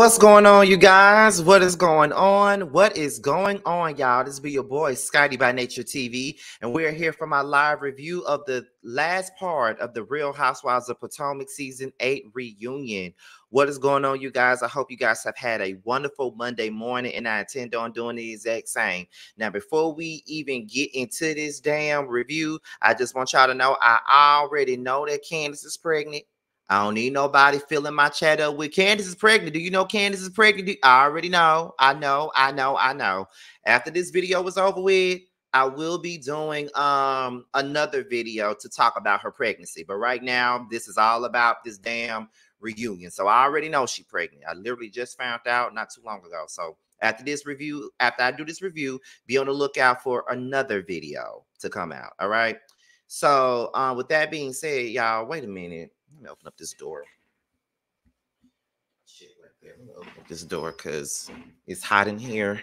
What's going on, you guys? What is going on? What is going on, y'all? This be your boy, Scotty by Nature TV, and we're here for my live review of the last part of the Real Housewives of Potomac Season 8 reunion. What is going on, you guys? I hope you guys have had a wonderful Monday morning, and I intend on doing the exact same. Now, before we even get into this damn review, I just want y'all to know I already know that Candiace is pregnant. I don't need nobody filling my chat up with Candiace is pregnant. Do you know Candiace is pregnant? I already know. I know. I know. I know. After this video was over with, I will be doing um another video to talk about her pregnancy. But right now, this is all about this damn reunion. So I already know she's pregnant. I literally just found out not too long ago. So after this review, after I do this review, be on the lookout for another video to come out. All right. So uh, with that being said, y'all, wait a minute. Let me open up this door. Shit, right there. Let me open up this door because it's hot in here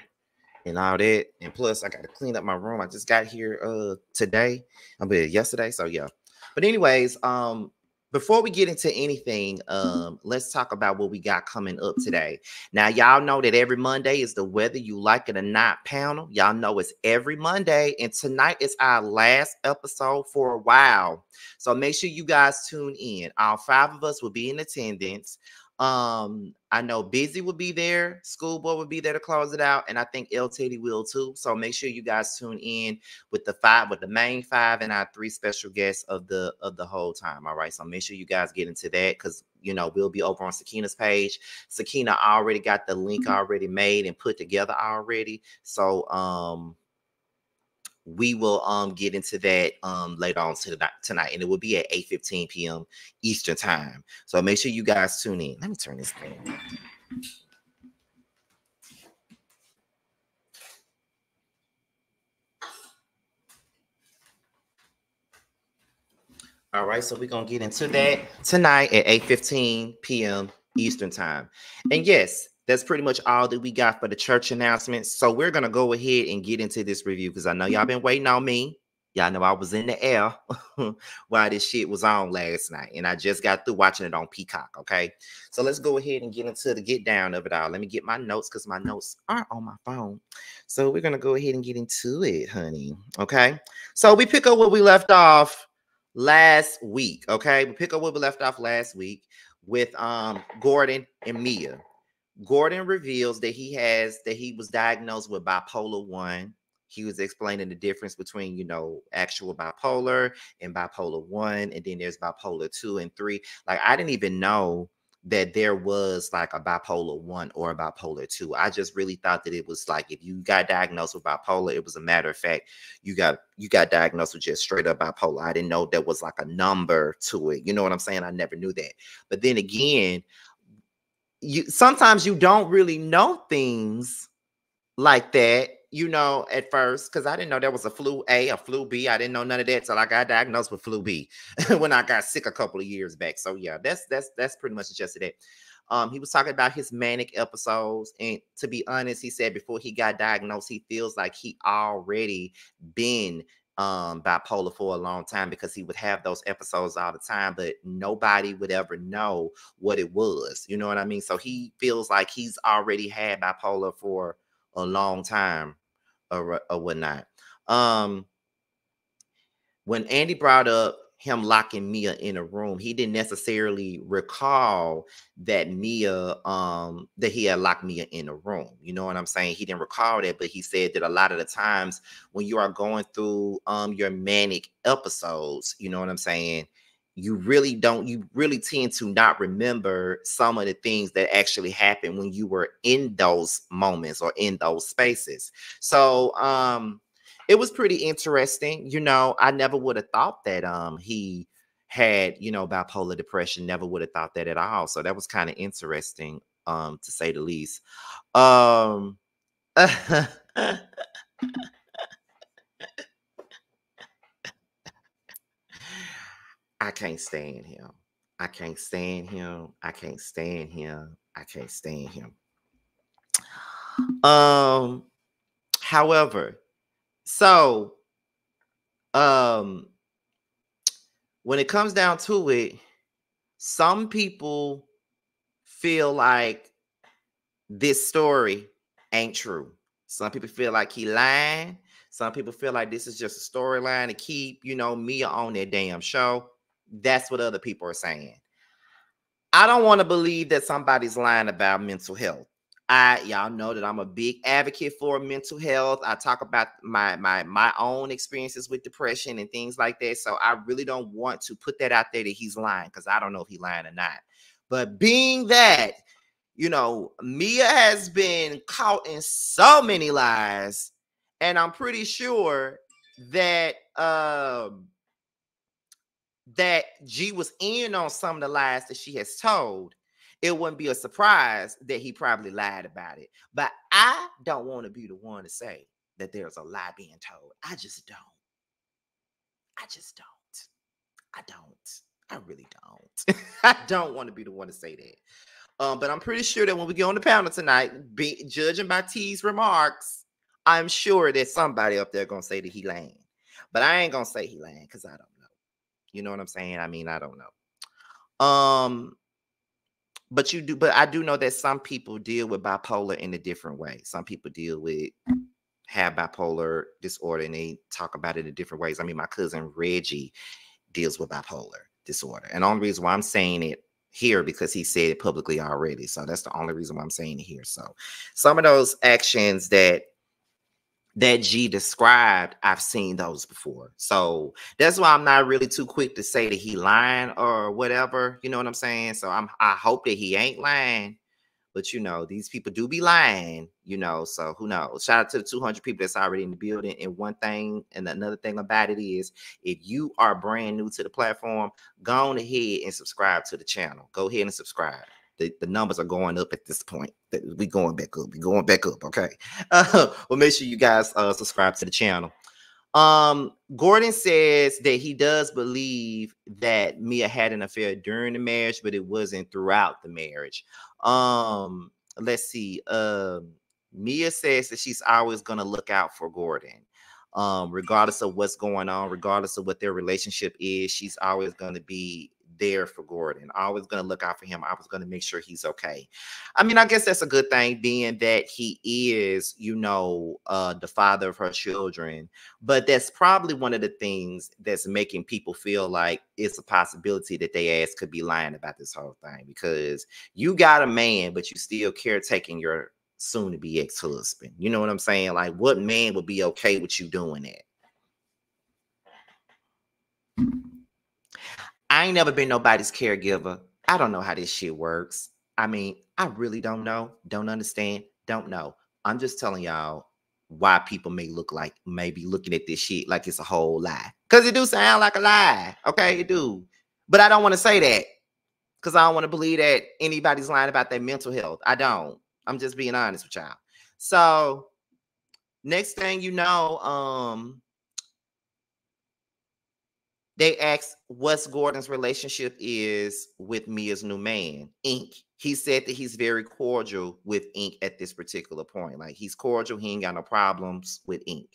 and all that. And plus, I got to clean up my room. I just got here uh today. I mean yesterday. So yeah. But anyways, um, before we get into anything, um, let's talk about what we got coming up today. Now, y'all know that every Monday is the whether you like it or not panel. Y'all know it's every Monday, and tonight is our last episode for a while. So make sure you guys tune in. All five of us will be in attendance. Um, I know Busy will be there, Schoolboy will be there to close it out, and I think L LTD will too. So make sure you guys tune in with the five, with the main five, and our three special guests of the of the whole time. All right. So make sure you guys get into that because you know we'll be over on Sakina's page. Sakina already got the link mm-hmm. already made and put together already. So um we will um get into that um later on tonight and it will be at 8 15 p.m eastern time. So make sure you guys tune in. Let me turn this thing all right so we're gonna get into that tonight at 8 15 p.m eastern time. And yes that's pretty much all that we got for the church announcements. So we're gonna go ahead and get into this review because I know y'all been waiting on me. Y'all know I was in the air while this shit was on last night, and I just got through watching it on Peacock. Okay, so let's go ahead and get into the get down of it all. Let me get my notes because my notes aren't on my phone. So we're gonna go ahead and get into it, honey. Okay, so we pick up where we left off last week. Okay, we pick up where we left off last week with um Gordon and Mia. Gordon reveals that he has that he was diagnosed with bipolar 1. He was explaining the difference between, you know, actual bipolar and bipolar 1 and then there's bipolar 2 and 3. Like I didn't even know that there was like a bipolar 1 or a bipolar 2. I just really thought that it was like if you got diagnosed with bipolar, it was a matter of fact you got you got diagnosed with just straight up bipolar. I didn't know there was like a number to it. You know what I'm saying? I never knew that. But then again, you sometimes you don't really know things like that, you know, at first, because I didn't know there was a flu A, a flu B. I didn't know none of that till I got diagnosed with flu B when I got sick a couple of years back. So yeah, that's that's that's pretty much just it. Um, he was talking about his manic episodes, and to be honest, he said before he got diagnosed, he feels like he already been um bipolar for a long time because he would have those episodes all the time but nobody would ever know what it was you know what i mean? So he feels like he's already had bipolar for a long time or, or whatnot. Um when andy brought up him locking Mia in a room. He didn't necessarily recall that Mia, um, that he had locked Mia in a room. You know what I'm saying? He didn't recall that, but he said that a lot of the times when you are going through um your manic episodes, you know what I'm saying? You really don't, you really tend to not remember some of the things that actually happened when you were in those moments or in those spaces. So um it was pretty interesting. You know, I never would have thought that um he had, you know, bipolar depression. Never would have thought that at all. So that was kind of interesting, um, to say the least. Um I can't stand him. I can't stand him. I can't stand him. I can't stand him. Um, however, so, um, when it comes down to it, some people feel like this story ain't true. Some people feel like he lying. Some people feel like this is just a storyline to keep, you know, Mia on their damn show. That's what other people are saying. I don't want to believe that somebody's lying about mental health. I y'all know that I'm a big advocate for mental health. I talk about my my my own experiences with depression and things like that. So I really don't want to put that out there that he's lying because I don't know if he's lying or not. But being that you know, Mia has been caught in so many lies, and I'm pretty sure that um that G was in on some of the lies that she has told. It wouldn't be a surprise that he probably lied about it. But I don't want to be the one to say that there's a lie being told. I just don't. I just don't. I don't. I really don't. I don't want to be the one to say that. Um, but I'm pretty sure that when we get on the panel tonight, be, judging by T's remarks, I'm sure that somebody up there gonna say that he lying. But I ain't gonna say he lying because I don't know. You know what I'm saying? I mean, I don't know. Um, but you do, but I do know that some people deal with bipolar in a different way. Some people deal with have bipolar disorder and they talk about it in different ways. I mean, my cousin Reggie deals with bipolar disorder. And the only reason why I'm saying it here because he said it publicly already. So that's the only reason why I'm saying it here. So some of those actions that that G described, I've seen those before. So that's why I'm not really too quick to say that he lying or whatever. You know what I'm saying? So I'm I hope that he ain't lying. But you know, these people do be lying, you know. So who knows? Shout out to the 200 people that's already in the building. And one thing, and another thing about it is, if you are brand new to the platform, go on ahead and subscribe to the channel. Go ahead and subscribe. The, the numbers are going up at this point. We going back up. We going back up. Okay. Uh, well, make sure you guys uh, subscribe to the channel. Um, Gordon says that he does believe that Mia had an affair during the marriage, but it wasn't throughout the marriage. Um, let's see. Um, Mia says that she's always gonna look out for Gordon. Um, regardless of what's going on, regardless of what their relationship is, she's always gonna be there for Gordon. Always going to look out for him. I was going to make sure he's okay. I mean, I guess that's a good thing, being that he is, you know, uh, the father of her children. But that's probably one of the things that's making people feel like it's a possibility that they ass could be lying about this whole thing because you got a man, but you still caretaking your soon to be ex husband. You know what I'm saying? Like, what man would be okay with you doing that? I ain't never been nobody's caregiver. I don't know how this shit works. I mean, I really don't know, don't understand, don't know. I'm just telling y'all why people may look like maybe looking at this shit like it's a whole lie. Cause it do sound like a lie. Okay, it do. But I don't want to say that because I don't want to believe that anybody's lying about their mental health. I don't. I'm just being honest with y'all. So next thing you know, um, they asked what's Gordon's relationship is with Mia's new man, Inc. He said that he's very cordial with Inc at this particular point. Like he's cordial, he ain't got no problems with Inc.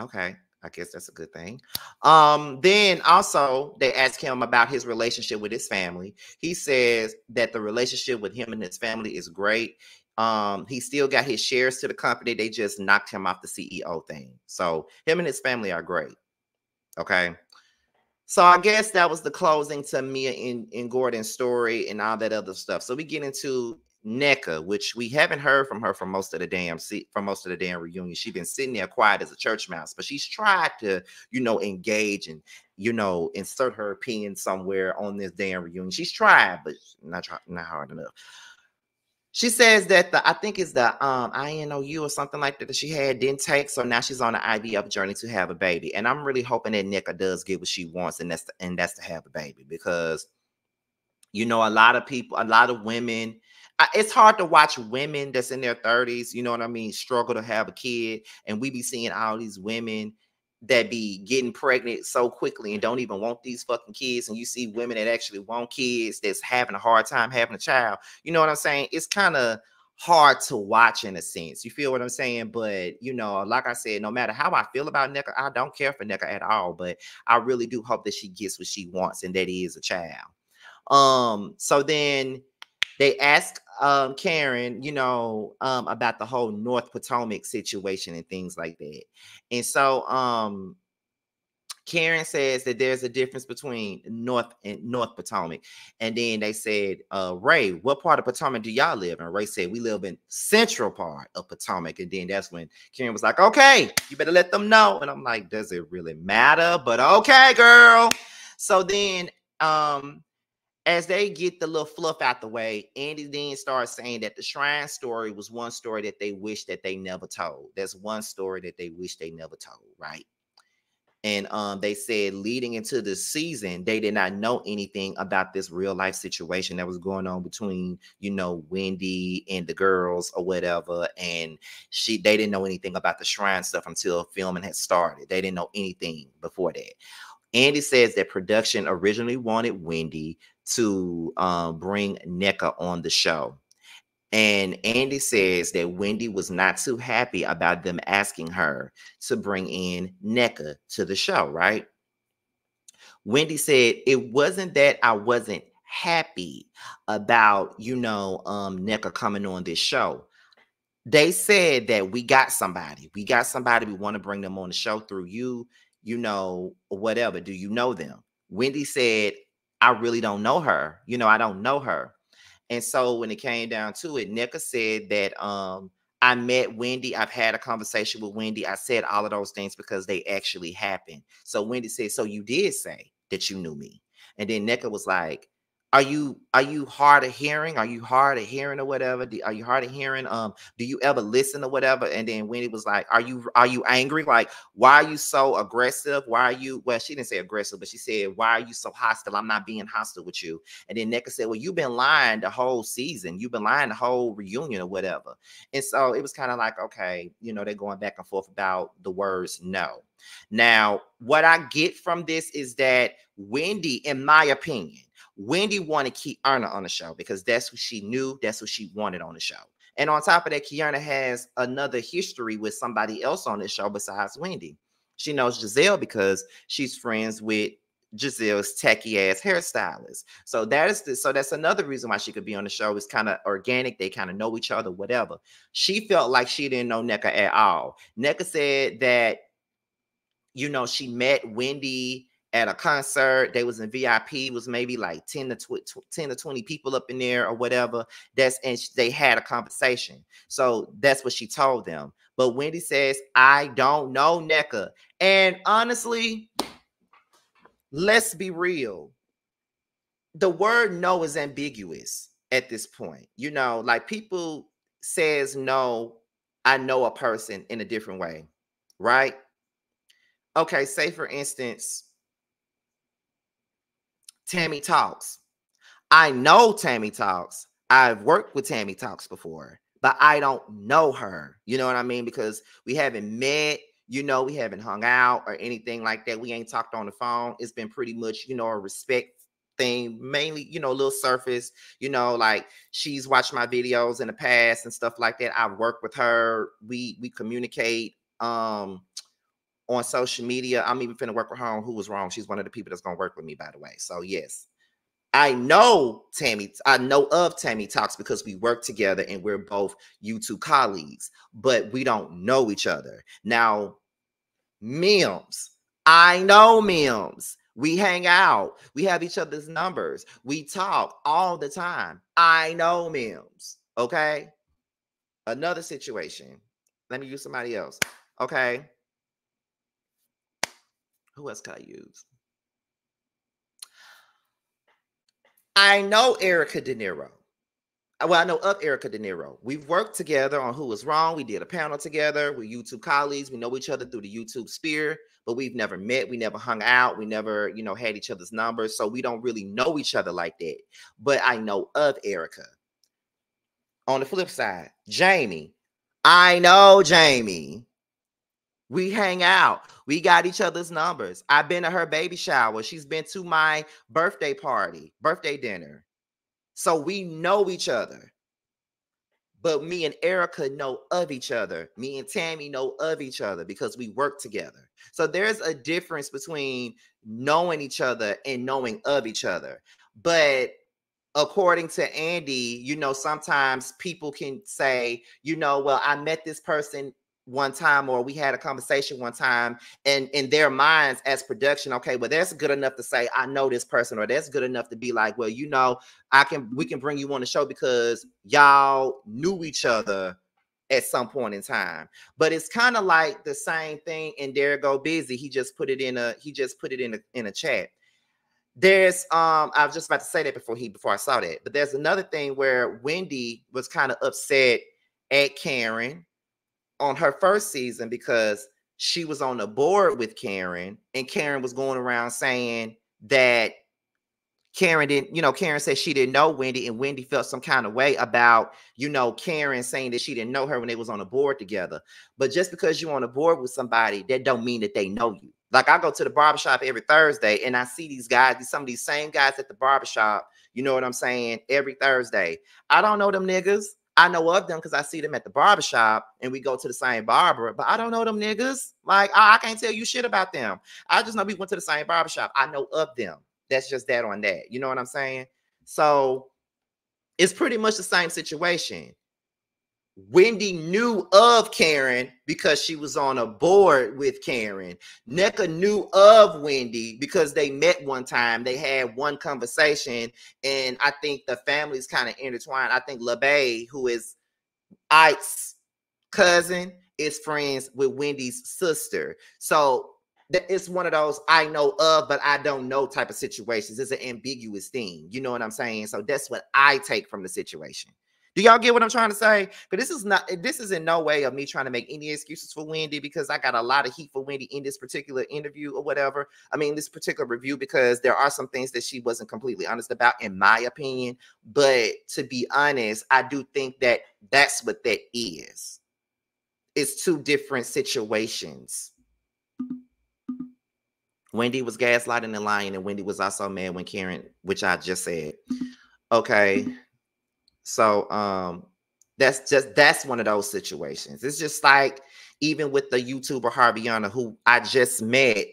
Okay, I guess that's a good thing. Um, then also they asked him about his relationship with his family. He says that the relationship with him and his family is great. Um, he still got his shares to the company. They just knocked him off the CEO thing. So him and his family are great. Okay. So I guess that was the closing to Mia in, in Gordon's story and all that other stuff. So we get into Nneka, which we haven't heard from her for most of the damn from most of the damn reunion. She's been sitting there quiet as a church mouse, but she's tried to, you know, engage and you know insert her opinion somewhere on this damn reunion. She's tried, but not try, not hard enough. She says that the I think it's the um INOU or something like that that she had didn't take, so now she's on the IVF journey to have a baby. And I'm really hoping that Nneka does get what she wants, and that's the, and that's to have a baby because you know a lot of people, a lot of women. It's hard to watch women that's in their 30s, you know what I mean, struggle to have a kid, and we be seeing all these women that be getting pregnant so quickly and don't even want these fucking kids and you see women that actually want kids that's having a hard time having a child you know what i'm saying? It's kind of hard to watch in a sense you feel what i'm saying? But you know like i said no matter how i feel about Nneka, i don't care for Nneka at all but i really do hope that she gets what she wants and that is a child. Um so then they ask um, Karen, you know, um, about the whole North Potomac situation and things like that. And so um Karen says that there's a difference between North and North Potomac. And then they said, uh, Ray, what part of Potomac do y'all live in? And Ray said, We live in central part of Potomac. And then that's when Karen was like, Okay, you better let them know. And I'm like, Does it really matter? But okay, girl. So then um as they get the little fluff out the way, Andy then starts saying that the shrine story was one story that they wish that they never told. That's one story that they wish they never told, right? And um, they said leading into the season, they did not know anything about this real life situation that was going on between, you know, Wendy and the girls or whatever. And she they didn't know anything about the shrine stuff until filming had started. They didn't know anything before that. Andy says that production originally wanted Wendy to um, bring Nneka on the show. And Andy says that Wendy was not too happy about them asking her to bring in Nneka to the show, right? Wendy said it wasn't that I wasn't happy about, you know, um Nneka coming on this show. They said that we got somebody. We got somebody we want to bring them on the show through you, you know, whatever. Do you know them? Wendy said, I really don't know her. You know, I don't know her. And so when it came down to it, Nneka said that um, I met Wendy. I've had a conversation with Wendy. I said all of those things because they actually happened. So Wendy said, So you did say that you knew me. And then Nneka was like, are you are you hard of hearing? Are you hard of hearing or whatever? Do, are you hard of hearing? Um, do you ever listen or whatever? And then when it was like, are you are you angry? Like, why are you so aggressive? Why are you? Well, she didn't say aggressive, but she said, why are you so hostile? I'm not being hostile with you. And then Nneka said, well, you've been lying the whole season. You've been lying the whole reunion or whatever. And so it was kind of like, okay, you know, they're going back and forth about the words no. Now, what I get from this is that Wendy, in my opinion Wendy wanted Keiarna on the show because that's who she knew, that's who she wanted on the show. And on top of that, Keiarna has another history with somebody else on the show besides Wendy. She knows Gizelle because she's friends with Gizelle's tacky ass hairstylist. So that is the, so that's another reason why she could be on the show. It's kind of organic. They kind of know each other, whatever. She felt like she didn't know Nneka at all. Nneka said that, you know, she met Wendy at a concert. They was in VIP. Was maybe like ten to tw- 10 to twenty people up in there or whatever. That's and they had a conversation. So that's what she told them. But Wendy says, "I don't know Nneka," and honestly, let's be real. The word "no" is ambiguous at this point. You know, like people says no. I know a person in a different way, right? Okay, say for instance, Tammy Talks. I know Tammy Talks. I've worked with Tammy Talks before, but I don't know her. You know what I mean? Because we haven't met, you know, we haven't hung out or anything like that. We ain't talked on the phone. It's been pretty much, you know, a respect thing, mainly, you know, a little surface, you know, like she's watched my videos in the past and stuff like that. I've worked with her. We we communicate. Um, on social media. I'm even finna work with her on who was wrong. She's one of the people that's gonna work with me, by the way. So yes, I know Tammy. I know of Tammy Talks because we work together and we're both YouTube colleagues, but we don't know each other. Now, Mims, I know Mims. We hang out. We have each other's numbers. We talk all the time. I know Mims. Okay. Another situation. Let me use somebody else. Okay. Who else could I use? I know Erica De Niro. Uh, well, I know of Erica De Niro. We've worked together on Who Was Wrong. We did a panel together. We're YouTube colleagues. We know each other through the YouTube sphere, but we've never met. We never hung out. We never, you know, had each other's numbers. So we don't really know each other like that. But I know of Erica. On the flip side, Jamie. I know Jamie. We hang out. We got each other's numbers. I've been to her baby shower. She's been to my birthday party, birthday dinner. So we know each other. But me and Erica know of each other. Me and Tammy know of each other because we work together. So there's a difference between knowing each other and knowing of each other. But according to Andy, you know, sometimes people can say, you know, well, I met this person one time or we had a conversation one time and in their minds as production okay well that's good enough to say i know this person or that's good enough to be like well you know i can we can bring you on the show because y'all knew each other at some point in time but it's kind of like the same thing and there go busy he just put it in a he just put it in a in a chat. There's um i was just about to say that before he before i saw that but there's another thing where wendy was kind of upset at karen on her first season because she was on the board with karen and karen was going around saying that Karen didn't, you know, Karen said she didn't know Wendy, and Wendy felt some kind of way about, you know, Karen saying that she didn't know her when they was on the board together. But just because you're on a board with somebody, that don't mean that they know you. Like I go to the barbershop every Thursday and I see these guys, some of these same guys at the barbershop, you know what I'm saying, every Thursday. I don't know them niggas. I know of them because I see them at the barbershop and we go to the same barber, but I don't know them niggas. Like I, I can't tell you shit about them. I just know we went to the same barbershop. I know of them. That's just that on that. You know what I'm saying? So it's pretty much the same situation. Wendy knew of Karen because she was on a board with Karen. Nneka knew of Wendy because they met one time. They had one conversation, and I think the families kind of intertwined. I think LeBay, who is Ike's cousin, is friends with Wendy's sister. So it's one of those I know of, but I don't know type of situations. It's an ambiguous thing. You know what I'm saying? So that's what I take from the situation. Do y'all get what I'm trying to say? But this is not this is in no way of me trying to make any excuses for Wendy because I got a lot of heat for Wendy in this particular interview or whatever. I mean, this particular review because there are some things that she wasn't completely honest about, in my opinion. But to be honest, I do think that that's what that is. It's two different situations. Wendy was gaslighting and lying, and Wendy was also mad when Karen, which I just said. Okay. So um that's just that's one of those situations. It's just like even with the YouTuber Harviana, who I just met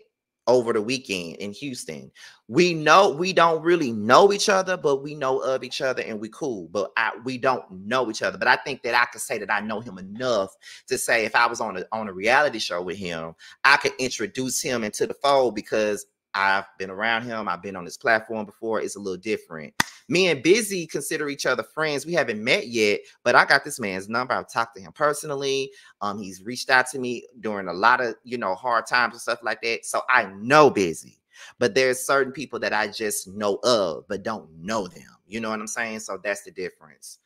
over the weekend in Houston. We know we don't really know each other, but we know of each other and we cool. But I, we don't know each other. But I think that I could say that I know him enough to say if I was on a on a reality show with him, I could introduce him into the fold because I've been around him. I've been on this platform before. It's a little different. Me and Busy consider each other friends. We haven't met yet, but I got this man's number. I've talked to him personally. Um, he's reached out to me during a lot of you know hard times and stuff like that. So I know Busy, but there's certain people that I just know of, but don't know them. You know what I'm saying? So that's the difference.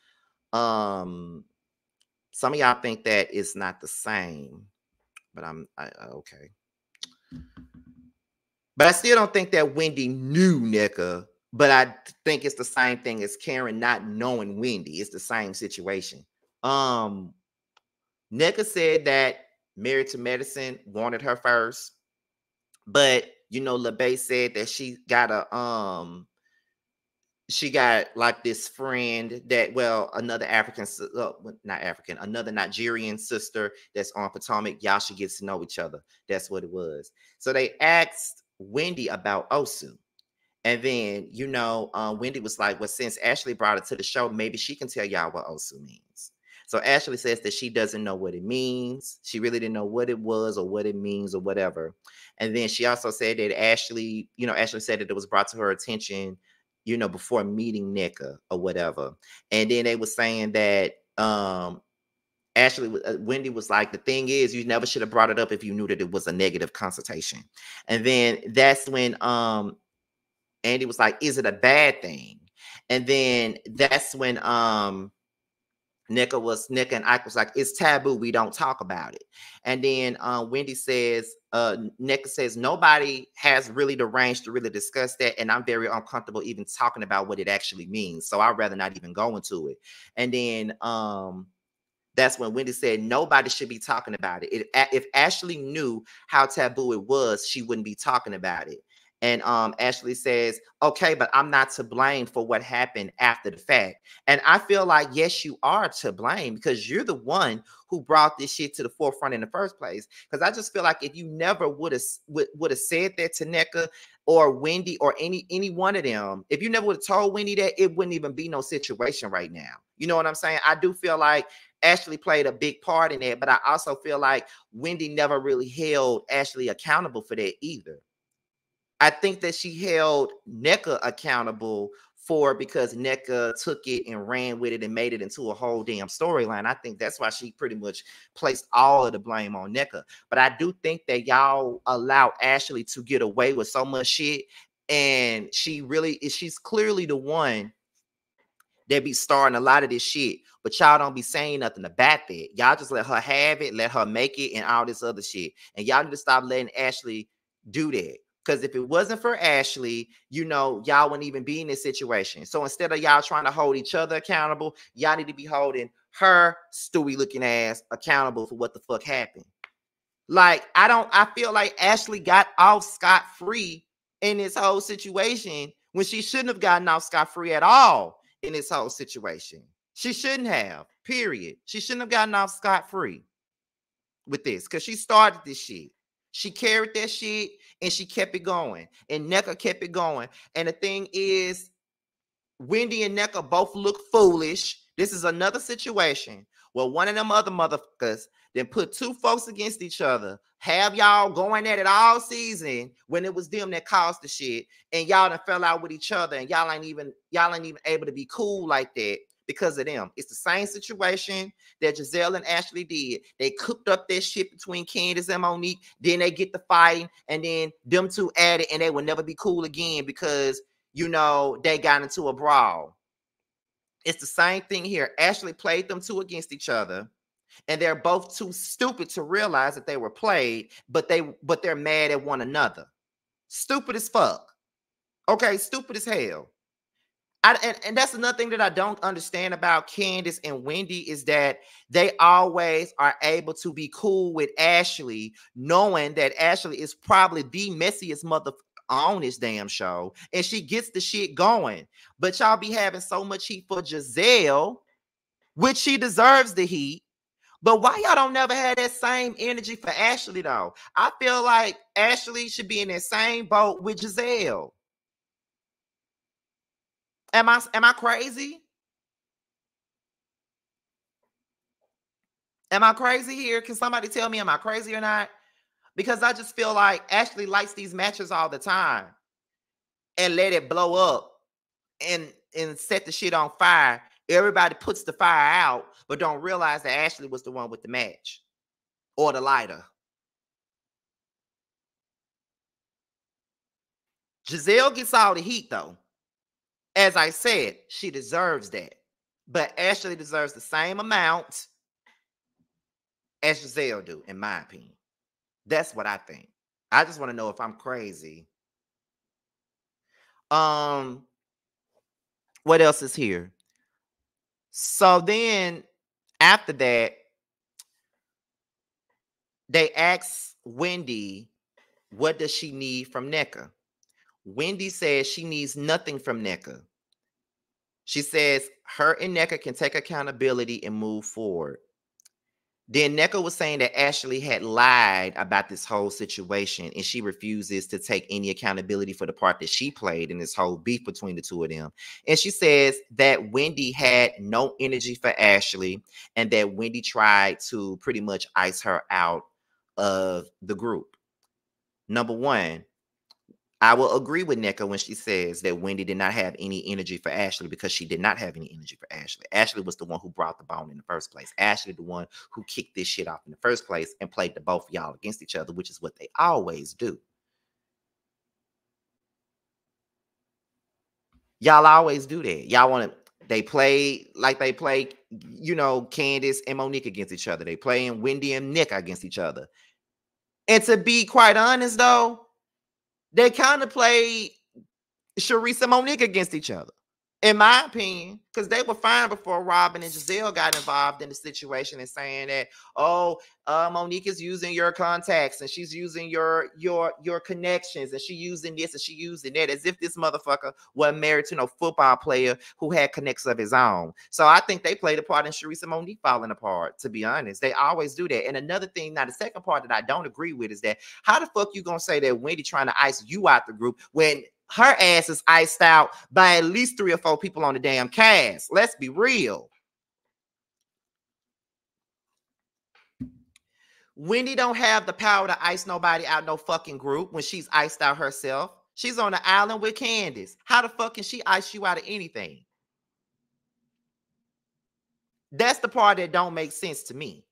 Um, some of y'all think that it's not the same, but I'm I, okay. But I still don't think that Wendy knew Nneka but I think it's the same thing as Karen not knowing Wendy. It's the same situation. Um, Nneka said that Married to Medicine wanted her first, but you know, LeBay said that she got a um she got like this friend that well another african uh, not african another nigerian sister that's on potomac y'all should get to know each other that's what it was so they asked wendy about osu and then, you know, uh, Wendy was like, well, since Ashley brought it to the show, maybe she can tell y'all what Osu means. So Ashley says that she doesn't know what it means. She really didn't know what it was or what it means or whatever. And then she also said that Ashley, you know, Ashley said that it was brought to her attention, you know, before meeting Nneka or whatever. And then they were saying that um Ashley, uh, Wendy was like, the thing is, you never should have brought it up if you knew that it was a negative consultation. And then that's when um Andy was like, "Is it a bad thing?" And then that's when um Nneka was Nneka and Ike was like, "It's taboo. We don't talk about it." And then uh, Wendy says, uh, Nneka says nobody has really the range to really discuss that, and I'm very uncomfortable even talking about what it actually means. So I'd rather not even go into it. And then um that's when Wendy said nobody should be talking about it. If, if Ashley knew how taboo it was, she wouldn't be talking about it. And um, Ashley says, okay, but I'm not to blame for what happened after the fact. And I feel like, yes, you are to blame because you're the one who brought this shit to the forefront in the first place. Because I just feel like if you never would have would have said that to Nneka, or Wendy or any any one of them, if you never would have told Wendy that, it wouldn't even be no situation right now. You know what I'm saying? I do feel like Ashley played a big part in that, but I also feel like Wendy never really held Ashley accountable for that either. I think that she held Nneka accountable for because Nneka took it and ran with it and made it into a whole damn storyline. I think that's why she pretty much placed all of the blame on Nneka. But I do think that y'all allow Ashley to get away with so much shit. And she really is she's clearly the one that be starting a lot of this shit. But y'all don't be saying nothing about that. Y'all just let her have it, let her make it, and all this other shit. And y'all need to stop letting Ashley do that. Because if it wasn't for Ashley, you know, y'all wouldn't even be in this situation. So instead of y'all trying to hold each other accountable, y'all need to be holding her Stewie looking ass accountable for what the fuck happened. Like, I don't, I feel like Ashley got off scot free in this whole situation when she shouldn't have gotten off scot free at all in this whole situation. She shouldn't have, period. She shouldn't have gotten off scot free with this because she started this shit. She carried that shit and she kept it going. And Nneka kept it going. And the thing is, Wendy and Nneka both look foolish. This is another situation where one of them other motherfuckers then put two folks against each other, have y'all going at it all season when it was them that caused the shit, and y'all done fell out with each other, and y'all ain't even y'all ain't even able to be cool like that because of them. It's the same situation that Gizelle and Ashley did. They cooked up that shit between Candiace and Monique. Then they get the fighting, and then them two added, and they will never be cool again because you know they got into a brawl. It's the same thing here. Ashley played them two against each other, and they're both too stupid to realize that they were played, but they but they're mad at one another. Stupid as fuck. Okay, stupid as hell. I, and, and that's another thing that I don't understand about Candiace and Wendy is that they always are able to be cool with Ashley, knowing that Ashley is probably the messiest mother on this damn show, and she gets the shit going. But y'all be having so much heat for Gizelle, which she deserves the heat. But why y'all don't never have that same energy for Ashley though? I feel like Ashley should be in that same boat with Gizelle. Am I am I crazy? Am I crazy here? Can somebody tell me am I crazy or not? Because I just feel like Ashley likes these matches all the time and let it blow up and and set the shit on fire. Everybody puts the fire out, but don't realize that Ashley was the one with the match or the lighter. Gizelle gets all the heat though. As I said, she deserves that. But Ashley deserves the same amount as Gizelle do, in my opinion. That's what I think. I just want to know if I'm crazy. Um, what else is here? So then after that, they ask Wendy, what does she need from Nneka? Wendy says she needs nothing from Nneka. She says her and Nneka can take accountability and move forward. Then Nneka was saying that Ashley had lied about this whole situation and she refuses to take any accountability for the part that she played in this whole beef between the two of them. And she says that Wendy had no energy for Ashley and that Wendy tried to pretty much ice her out of the group. Number one, I will agree with Nneka when she says that Wendy did not have any energy for Ashley because she did not have any energy for Ashley. Ashley was the one who brought the bone in the first place. Ashley, the one who kicked this shit off in the first place and played the both of y'all against each other, which is what they always do. Y'all always do that. Y'all want to they play like they play, you know, Candiace and Monique against each other. They playing Wendy and Nick against each other. And to be quite honest, though, they kind of play Charrisse and Monique against each other. In my opinion, because they were fine before Robyn and Gizelle got involved in the situation and saying that, oh, uh, Monique is using your contacts and she's using your your your connections and she using this and she using that as if this motherfucker wasn't married to no football player who had connects of his own. So I think they played a part in Charrisse and Monique falling apart. To be honest, they always do that. And another thing, now the second part that I don't agree with is that how the fuck you gonna say that Wendy trying to ice you out the group when her ass is iced out by at least three or four people on the damn cast. Let's be real. Wendy don't have the power to ice nobody out no fucking group when she's iced out herself. She's on the island with Candiace. How the fuck can she ice you out of anything? That's the part that don't make sense to me.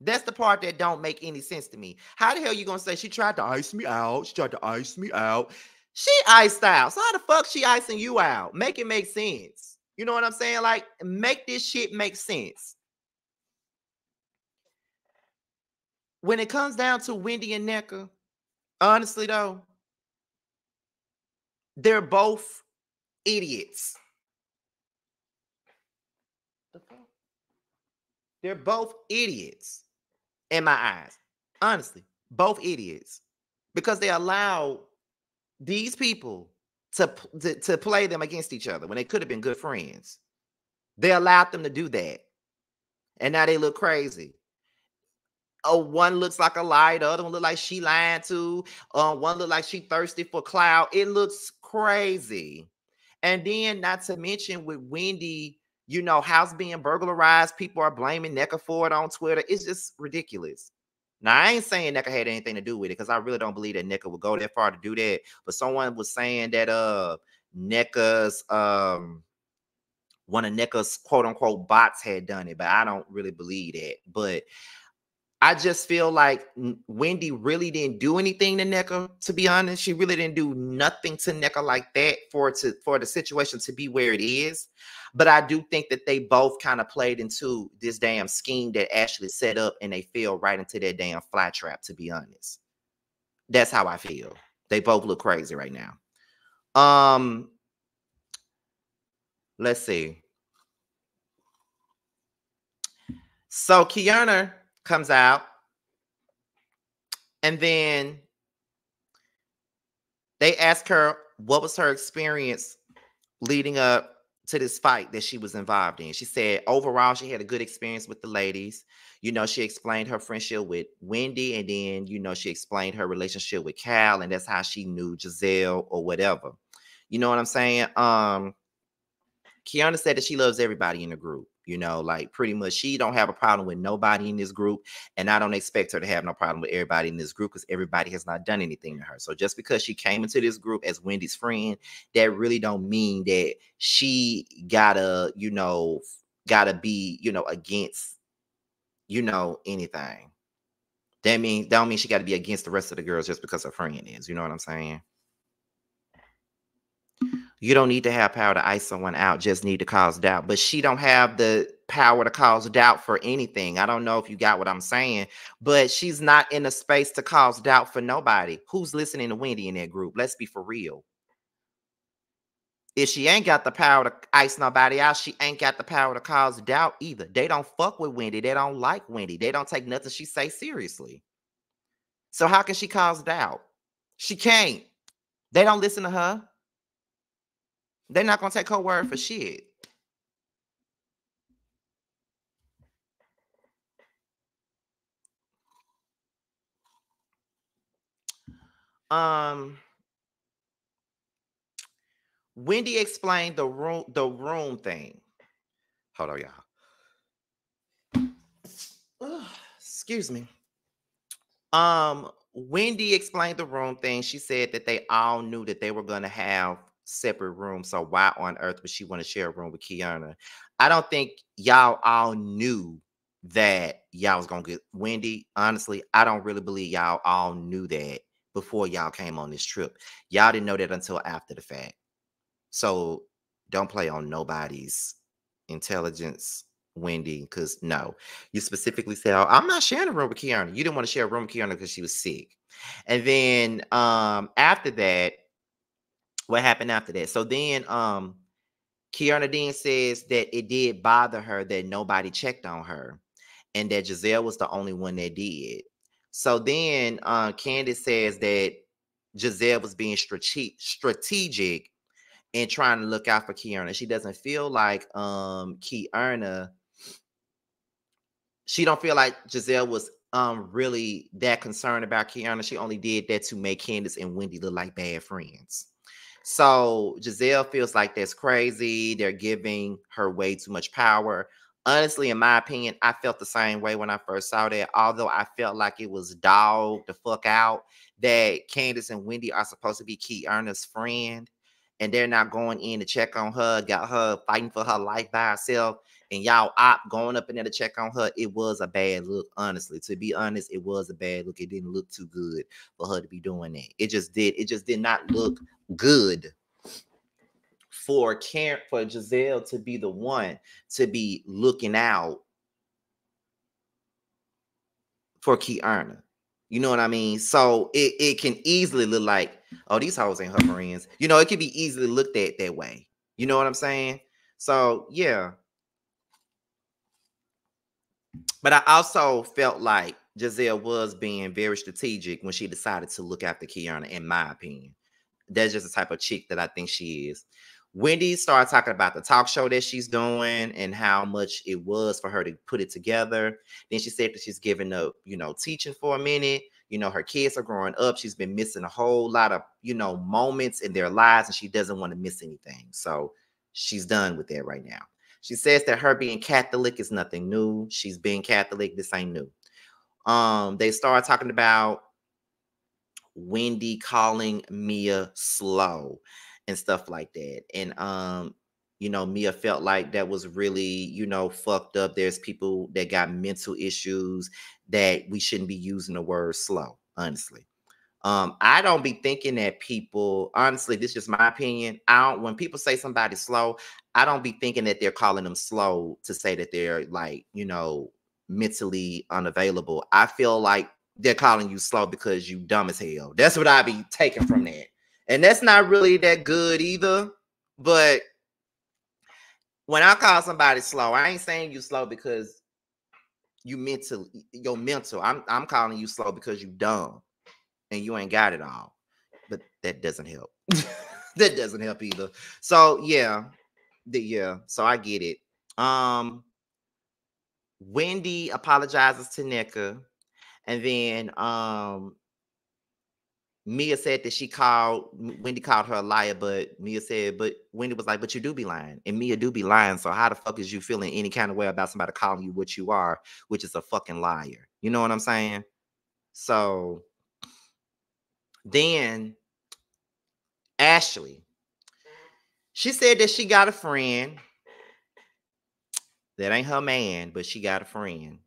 That's the part that don't make any sense to me. How the hell you gonna say she tried to ice me out? She tried to ice me out. She iced out. So how the fuck she icing you out? Make it make sense. You know what I'm saying? Like, make this shit make sense. When it comes down to Wendy and Nneka, honestly though, they're both idiots. They're both idiots in my eyes. Honestly, both idiots because they allow these people to, to, to play them against each other when they could have been good friends. They allowed them to do that. And now they look crazy. Oh, one looks like a lie, the other one look like she lying to. Uh, one look like she thirsty for cloud. It looks crazy. And then, not to mention with Wendy you know, house being burglarized. People are blaming Nneka for it on Twitter. It's just ridiculous. Now, I ain't saying Nneka had anything to do with it because I really don't believe that Nneka would go that far to do that. But someone was saying that uh Nneka's um one of Nneka's quote unquote bots had done it, but I don't really believe that. But I just feel like Wendy really didn't do anything to Nneka, to be honest. She really didn't do nothing to Nneka like that for to for the situation to be where it is. But I do think that they both kind of played into this damn scheme that Ashley set up and they fell right into that damn fly trap, to be honest. That's how I feel. They both look crazy right now. Um, let's see. So Keiarna comes out. And then they ask her what was her experience leading up to this fight that she was involved in. She said overall she had a good experience with the ladies. You know, she explained her friendship with Wendy, and then you know she explained her relationship with Cal, and that's how she knew Gizelle or whatever. You know what I'm saying? Um, Keiarna said that she loves everybody in the group you know like pretty much she don't have a problem with nobody in this group and i don't expect her to have no problem with everybody in this group because everybody has not done anything to her. So just because she came into this group as wendy's friend that really don't mean that she gotta you know gotta be you know against you know anything. That means that don't mean she got to be against the rest of the girls just because her friend is you know what i'm saying you don't need to have power to ice someone out just need to cause doubt but she don't have the power to cause doubt for anything i don't know if you got what i'm saying but she's not in a space to cause doubt for nobody who's listening to wendy in that group let's be for real if she ain't got the power to ice nobody out, she ain't got the power to cause doubt either. They don't fuck with Wendy. They don't like Wendy. They don't take nothing she say seriously. So how can she cause doubt? She can't. They don't listen to her. They're not gonna take her word for shit. Um Wendy explained the room the room thing. Hold on, y'all. excuse me. Um, Wendy explained the room thing. She said that they all knew that they were going to have separate room. So why on earth would she want to share a room with Keiarna? I don't think y'all all knew that y'all was gonna get Wendy. Honestly, I don't really believe y'all all knew that before y'all came on this trip. Y'all didn't know that until after the fact. So don't play on nobody's intelligence, Wendy, because no, you specifically said, oh, I'm not sharing a room with Keiarna. You didn't want to share a room with Keiarna because she was sick. And then um after that, what happened after that? So then um Keiarna Dean says that it did bother her that nobody checked on her and that Gizelle was the only one that did. So then uh, Candiace says that Gizelle was being strate- strategic and trying to look out for Keiarna. She doesn't feel like um Keiarna, she don't feel like Gizelle was um really that concerned about Keiarna. She only did that to make Candiace and Wendy look like bad friends. So Gizelle feels like that's crazy. They're giving her way too much power. Honestly, in my opinion, I felt the same way when I first saw that. Although I felt like it was dog the fuck out that Candiace and Wendy are supposed to be Keiarna's friend and they're not going in to check on her, got her fighting for her life by herself, and y'all op going up in there to check on her. It was a bad look, honestly. To be honest, it was a bad look. It didn't look too good for her to be doing that. It just did. It just did not look good for Karen, for Gizelle to be the one to be looking out for Keiarna. You know what I mean? So it, it can easily look like, oh, these hoes ain't her friends. You know, it could be easily looked at that way. You know what I'm saying? So yeah. But I also felt like Gizelle was being very strategic when she decided to look after Keiarna, in my opinion. That's just the type of chick that I think she is. Wendy started talking about the talk show that she's doing and how much it was for her to put it together. Then she said that she's giving up, you know, teaching for a minute. You know, her kids are growing up. She's been missing a whole lot of, you know, moments in their lives and she doesn't want to miss anything. So she's done with that right now. She says that her being Catholic is nothing new. She's been Catholic. This ain't new. Um, they start talking about Wendy calling Mia slow and stuff like that. And um, you know, Mia felt like that was really, you know, fucked up. There's people that got mental issues that we shouldn't be using the word slow, honestly. Um, I don't be thinking that people, honestly, this is just my opinion. I don't when people say somebody's slow, I don't be thinking that they're calling them slow to say that they're like, you know, mentally unavailable. I feel like they're calling you slow because you dumb as hell. That's what I be taking from that. And that's not really that good either. But when I call somebody slow, I ain't saying you slow because you mental, your mental. I'm I'm calling you slow because you dumb and you ain't got it all. But that doesn't help. that doesn't help either. So yeah, the yeah. So I get it. Um Wendy apologizes to Nneka, and then um Mia said that she called Wendy called her a liar, but Mia said, but Wendy was like, but you do be lying, and Mia do be lying. So how the fuck is you feeling any kind of way about somebody calling you what you are, which is a fucking liar? You know what I'm saying? So then Ashley, she said that she got a friend that ain't her man, but she got a friend.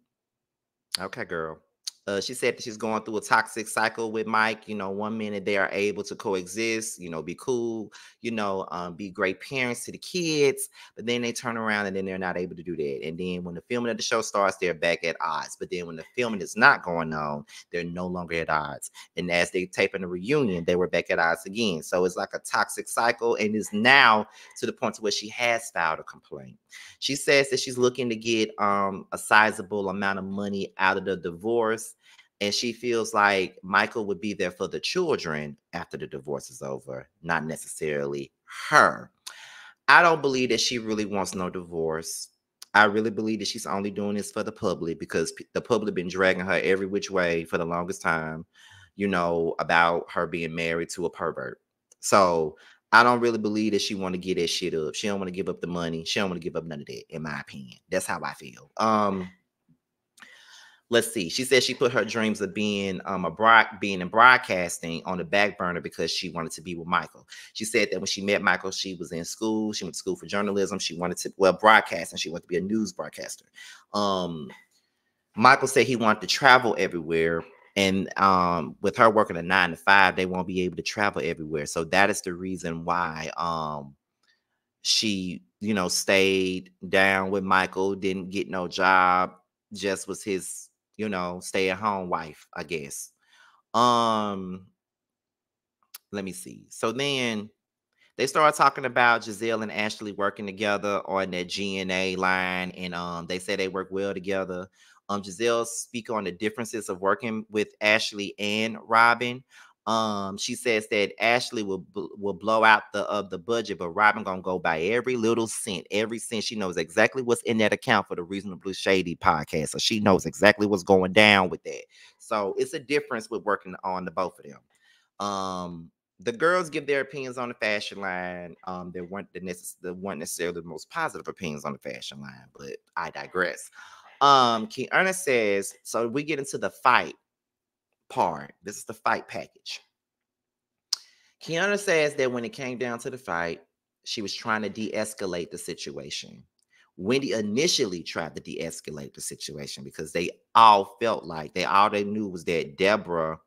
Okay, girl. Uh, she said that she's going through a toxic cycle with Mike. You know, one minute they are able to coexist, you know, be cool, you know, um, be great parents to the kids, but then they turn around and then they're not able to do that. And then when the filming of the show starts, they're back at odds. But then when the filming is not going on, they're no longer at odds. And as they tape in the reunion, they were back at odds again. So it's like a toxic cycle, and is now to the point to where she has filed a complaint. She says that she's looking to get um, a sizable amount of money out of the divorce and she feels like Michael would be there for the children after the divorce is over, not necessarily her. I don't believe that she really wants no divorce. I really believe that she's only doing this for the public because the public been dragging her every which way for the longest time, you know, about her being married to a pervert. So I don't really believe that she want to get that shit up. She don't want to give up the money. She don't want to give up none of that, in my opinion. That's how I feel. Um, let's see. She said she put her dreams of being um a broad being in broadcasting on the back burner because she wanted to be with Michael. She said that when she met Michael, she was in school. She went to school for journalism. She wanted to well broadcast and she wanted to be a news broadcaster. Um, Michael said he wanted to travel everywhere. And um, with her working a nine to five, they won't be able to travel everywhere. So that is the reason why um she, you know, stayed down with Michael, didn't get no job, just was his you know, stay at home wife, I guess. Um, let me see. So then they started talking about Giselle and Ashley working together on that GNA line, and um, they say they work well together. Um, Gizelle speak on the differences of working with Ashley and Robyn. Um, she says that Ashley will will blow out the of the budget, but Robyn gonna go by every little cent, every cent. She knows exactly what's in that account for the Reasonably Shady podcast, so she knows exactly what's going down with that. So it's a difference with working on the both of them. Um, the girls give their opinions on the fashion line. Um, they weren't the, necess- the weren't necessarily the most positive opinions on the fashion line, but I digress. Um, Keiarna says, so we get into the fight part. This is the fight package. Keiarna says that when it came down to the fight, she was trying to de-escalate the situation. Wendy initially tried to de-escalate the situation because they all felt like they all they knew was that Deborah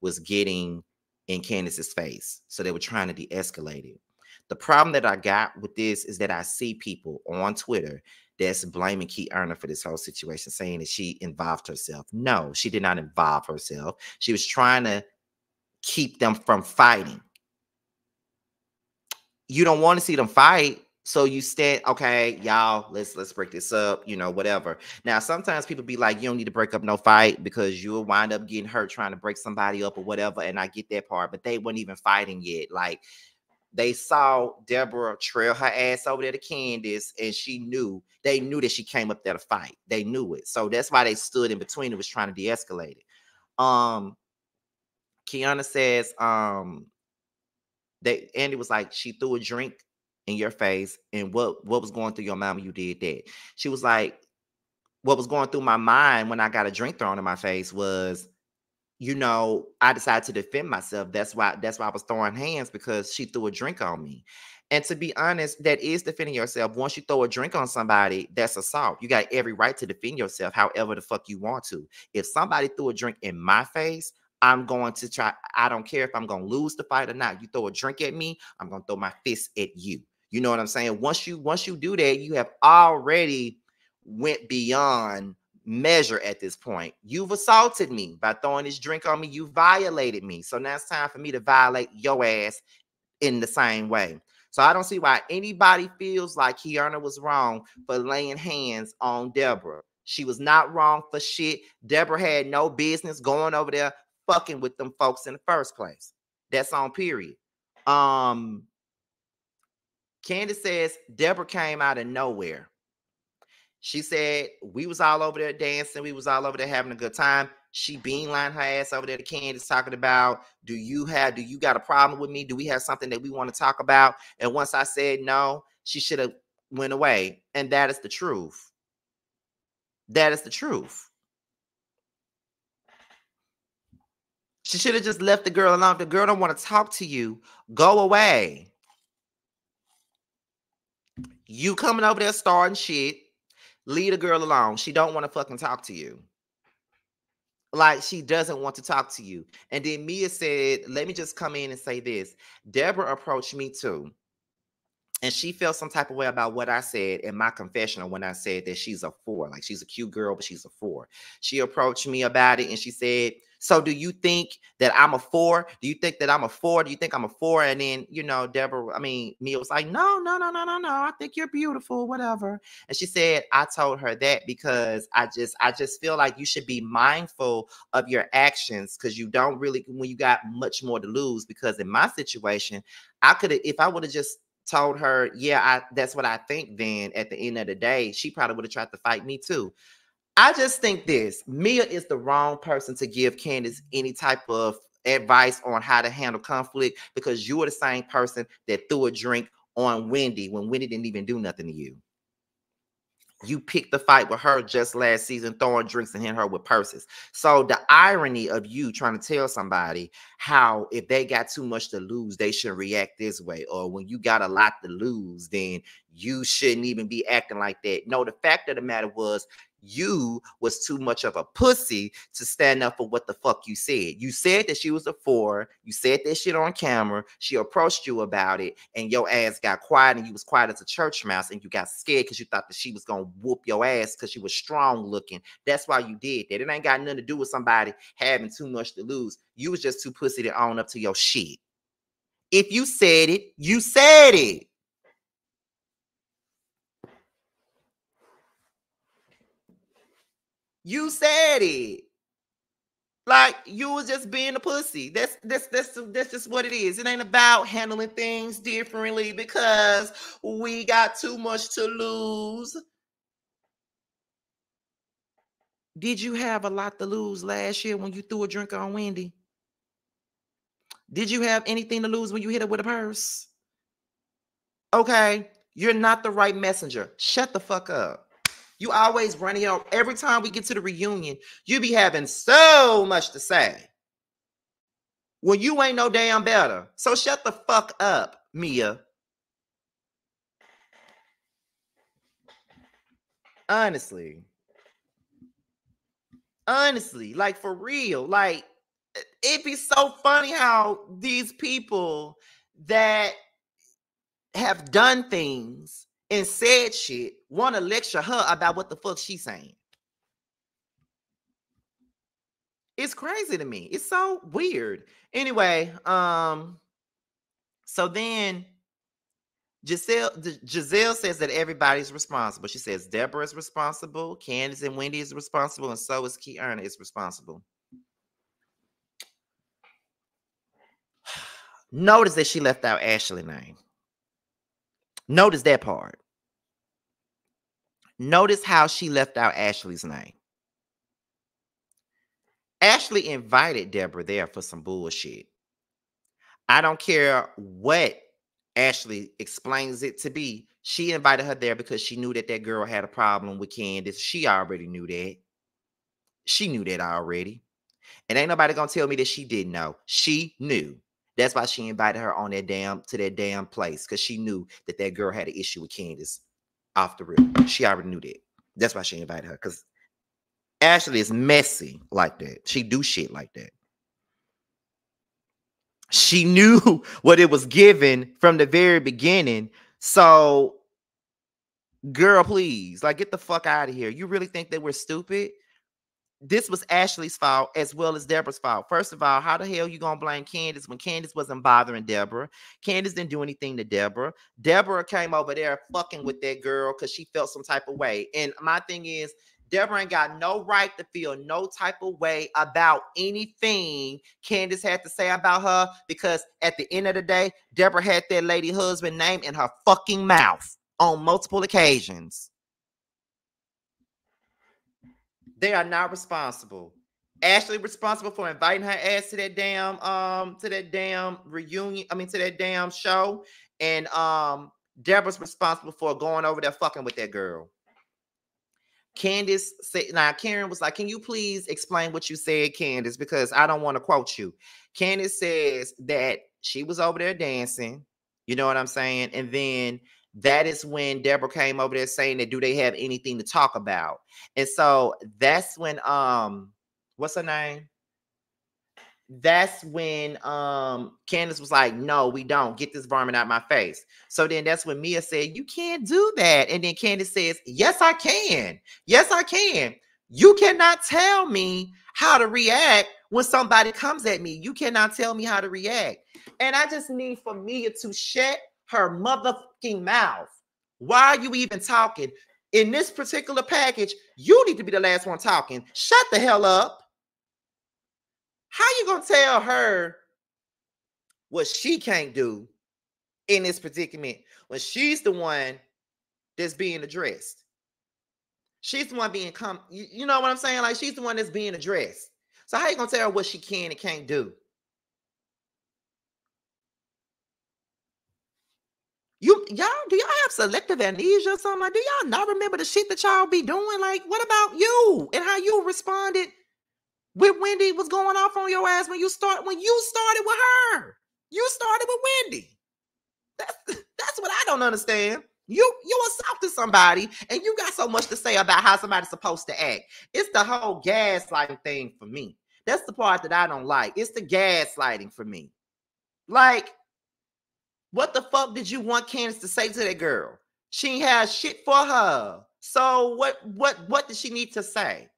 was getting in Candiace's face. So they were trying to de-escalate it. The problem that I got with this is that I see people on Twitter that's blaming Keiarna for this whole situation, saying that she involved herself. No, she did not involve herself. She was trying to keep them from fighting. You don't want to see them fight. So you stand, okay, y'all, let's let's break this up, you know, whatever. Now, sometimes people be like, you don't need to break up no fight because you'll wind up getting hurt trying to break somebody up or whatever. And I get that part, but they weren't even fighting yet. Like they saw Deborah trail her ass over there to Candiace, and she knew they knew that she came up there to fight. They knew it, so that's why they stood in between and was trying to de-escalate it. Um, Keiarna says, um, they Andy was like, she threw a drink in your face, and what what was going through your mind when you did that? She was like, what was going through my mind when I got a drink thrown in my face was you know, I decided to defend myself. That's why that's why I was throwing hands because she threw a drink on me. And to be honest, that is defending yourself. Once you throw a drink on somebody, that's assault. You got every right to defend yourself however the fuck you want to. If somebody threw a drink in my face, I'm going to try. I don't care if I'm going to lose the fight or not. You throw a drink at me, I'm going to throw my fist at you. You know what I'm saying? Once you once you do that, you have already went beyond measure at this point. You've assaulted me by throwing this drink on me. You violated me. So now it's time for me to violate your ass in the same way. So I don't see why anybody feels like Keiarna was wrong for laying hands on Deborah. She was not wrong for shit. Deborah had no business going over there fucking with them folks in the first place. That's on period. Um Candiace says Deborah came out of nowhere. She said we was all over there dancing, we was all over there having a good time. She beanline her ass over there to Candiace talking about, do you have, do you got a problem with me? Do we have something that we want to talk about? And once I said no, she should have went away. And that is the truth. That is the truth. She should have just left the girl alone. If the girl don't want to talk to you, go away. You coming over there starting shit Leave a girl alone. She don't want to fucking talk to you. Like she doesn't want to talk to you. And then Mia said, let me just come in and say this. Deborah approached me too. And she felt some type of way about what I said in my confessional when I said that she's a four. Like she's a cute girl, but she's a four. She approached me about it and she said, so do you think that I'm a four? Do you think that I'm a four? Do you think I'm a four? And then, you know, Deborah, I mean, Mia was like, no, no, no, no, no, no. I think you're beautiful, whatever. And she said, I told her that because I just, I just feel like you should be mindful of your actions because you don't really, when you got much more to lose. Because in my situation, I could have, if I would have just told her, yeah, I that's what I think, then at the end of the day, she probably would have tried to fight me too. I just think this Mia is the wrong person to give Candiace any type of advice on how to handle conflict because you were the same person that threw a drink on Wendy when Wendy didn't even do nothing to you. You picked the fight with her just last season, throwing drinks and hitting her with purses. So the irony of you trying to tell somebody how if they got too much to lose, they should react this way, or when you got a lot to lose, then you shouldn't even be acting like that. No, the fact of the matter was you was too much of a pussy to stand up for what the fuck you said. You said that she was a four. You said that shit on camera. She approached you about it, and your ass got quiet, and you was quiet as a church mouse, and you got scared because you thought that she was gonna whoop your ass because she was strong looking. That's why you did that. It ain't got nothing to do with somebody having too much to lose. You was just too pussy to own up to your shit. If you said it, you said it. You said it. Like you was just being a pussy. That's that's that's that's just what it is. It ain't about handling things differently because we got too much to lose. Did you have a lot to lose last year when you threw a drink on Wendy? Did you have anything to lose when you hit her with a purse? Okay, you're not the right messenger. Shut the fuck up. You always running out every time we get to the reunion. You be having so much to say. Well, you ain't no damn better. So shut the fuck up, Mia. Honestly. Honestly, like for real. Like it'd be so funny how these people that have done things and said shit want to lecture her about what the fuck she's saying. It's crazy to me. It's so weird. Anyway, um, so then Gizelle Gizelle says that everybody's responsible. She says Deborah is responsible, Candiace and Wendy is responsible, and so is Keiarna is responsible. Notice that she left out Ashley name. Notice that part. Notice how she left out Ashley's name. Ashley invited Deborah there for some bullshit. I don't care what Ashley explains it to be. She invited her there because she knew that that girl had a problem with Candiace. She already knew that. She knew that already. And ain't nobody gonna tell me that she didn't know. She knew. That's why she invited her on that damn to that damn place because she knew that that girl had an issue with Candiace off the rip. She already knew that. That's why she invited her because Ashley is messy like that. She do shit like that. She knew what it was given from the very beginning. So, girl, please, like, get the fuck out of here. You really think that we're stupid? This was Ashley's fault as well as Deborah's fault. First of all, how the hell you gonna blame Candiace when Candiace wasn't bothering Deborah? Candiace didn't do anything to Deborah. Deborah came over there fucking with that girl because she felt some type of way. And my thing is, Deborah ain't got no right to feel no type of way about anything Candiace had to say about her because at the end of the day, Deborah had that lady husband name in her fucking mouth on multiple occasions. They are not responsible. Ashley responsible for inviting her ass to that damn um to that damn reunion. I mean to that damn show. And um Deborah's responsible for going over there fucking with that girl. Candiace said, now Karen was like, Can you please explain what you said, Candiace? Because I don't want to quote you. Candiace says that she was over there dancing, you know what I'm saying? And then that is when Deborah came over there saying that do they have anything to talk about? And so that's when um what's her name? That's when um Candiace was like, No, we don't get this varmint out my face. So then that's when Mia said, You can't do that. And then Candiace says, Yes, I can. Yes, I can. You cannot tell me how to react when somebody comes at me. You cannot tell me how to react. And I just need for Mia to shut her motherfucking mouth. Why are you even talking? In this particular package, you need to be the last one talking. Shut the hell up. How you gonna tell her what she can't do in this predicament when she's the one that's being addressed? She's the one being come. You, know what I'm saying? Like she's the one that's being addressed. So how you gonna tell her what she can and can't do? You y'all do y'all have selective amnesia or something? Like, do y'all not remember the shit that y'all be doing? Like, what about you and how you responded with Wendy was going off on your ass when you start when you started with her? You started with Wendy. That's that's what I don't understand. You you assaulted somebody and you got so much to say about how somebody's supposed to act. It's the whole gaslighting thing for me. That's the part that I don't like. It's the gaslighting for me. Like what the fuck did you want Candiace to say to that girl? She has shit for her. So what what what did she need to say?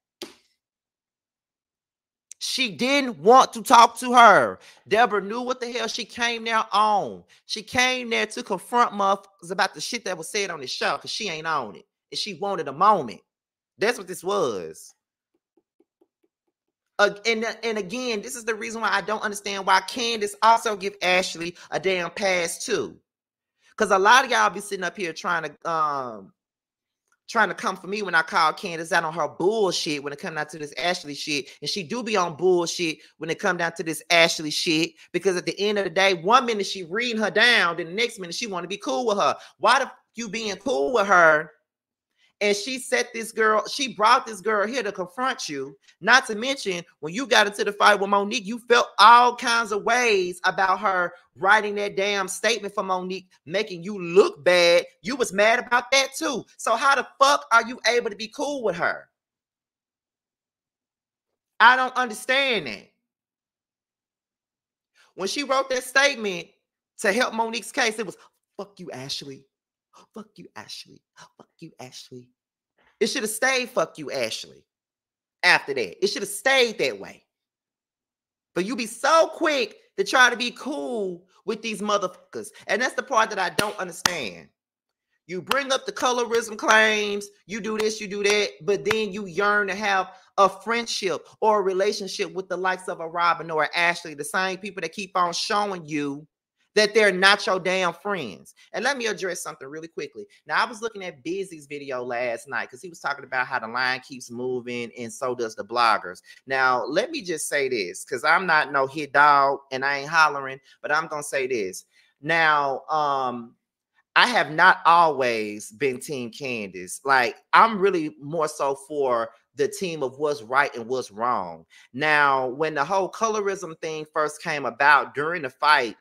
She didn't want to talk to her. Deborah knew what the hell she came there on. She came there to confront motherfuckers about the shit that was said on the show because she ain't on it. And she wanted a moment. That's what this was. And, and again, this is the reason why I don't understand why Candiace also give Ashley a damn pass too. Because a lot of y'all be sitting up here trying to um trying to come for me when I call Candiace out on her bullshit when it come down to this Ashley shit. And she do be on bullshit when it come down to this Ashley shit. Because at the end of the day, one minute she reading her down, then the next minute she want to be cool with her. Why the you being cool with her and she set this girl, she brought this girl here to confront you. Not to mention, when you got into the fight with Monique, you felt all kinds of ways about her writing that damn statement for Monique, making you look bad. You was mad about that too. So how the fuck are you able to be cool with her? I don't understand that. When she wrote that statement to help Monique's case, it was fuck you, Ashley. Fuck you, Ashley. Fuck you, Ashley. It should have stayed fuck you, Ashley. After that, it should have stayed that way. But you be so quick to try to be cool with these motherfuckers. And that's the part that I don't understand. You bring up the colorism claims, you do this, you do that, but then you yearn to have a friendship or a relationship with the likes of a Robyn or Ashley, the same people that keep on showing you that they're not your damn friends. And let me address something really quickly. Now, I was looking at Busy's video last night because he was talking about how the line keeps moving and so does the bloggers. Now, let me just say this because I'm not no hit dog and I ain't hollering, but I'm going to say this. Now, um, I have not always been Team Candiace. Like, I'm really more so for the team of what's right and what's wrong. Now, when the whole colorism thing first came about during the fight,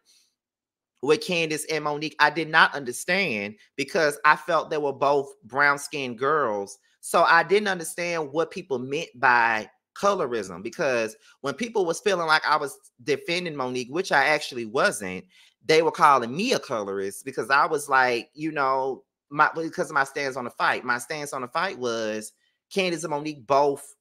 with Candiace and Monique, I did not understand because I felt they were both brown skinned girls. So I didn't understand what people meant by colorism because when people was feeling like I was defending Monique, which I actually wasn't, they were calling me a colorist because I was like, you know, my because of my stance on the fight. My stance on the fight was Candiace and Monique both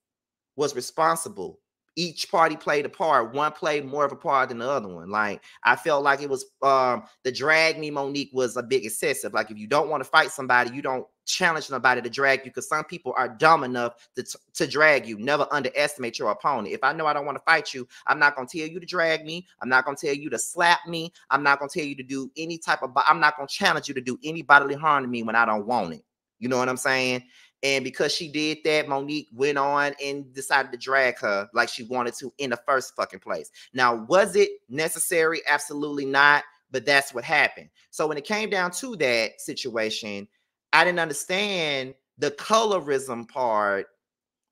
was responsible each party played a part. One played more of a part than the other one. Like I felt like it was um the drag me Monique was a big excessive. Like if you don't want to fight somebody, you don't challenge nobody to drag you because some people are dumb enough to, to drag you. Never underestimate your opponent. If I know I don't want to fight you, I'm not gonna tell you to drag me. I'm not gonna tell you to slap me. I'm not gonna tell you to do any type of I'm not gonna challenge you to do any bodily harm to me when I don't want it. You know what I'm saying? And because she did that, Monique went on and decided to drag her like she wanted to in the first fucking place. Now, was it necessary? Absolutely not. But that's what happened. So when it came down to that situation, I didn't understand the colorism part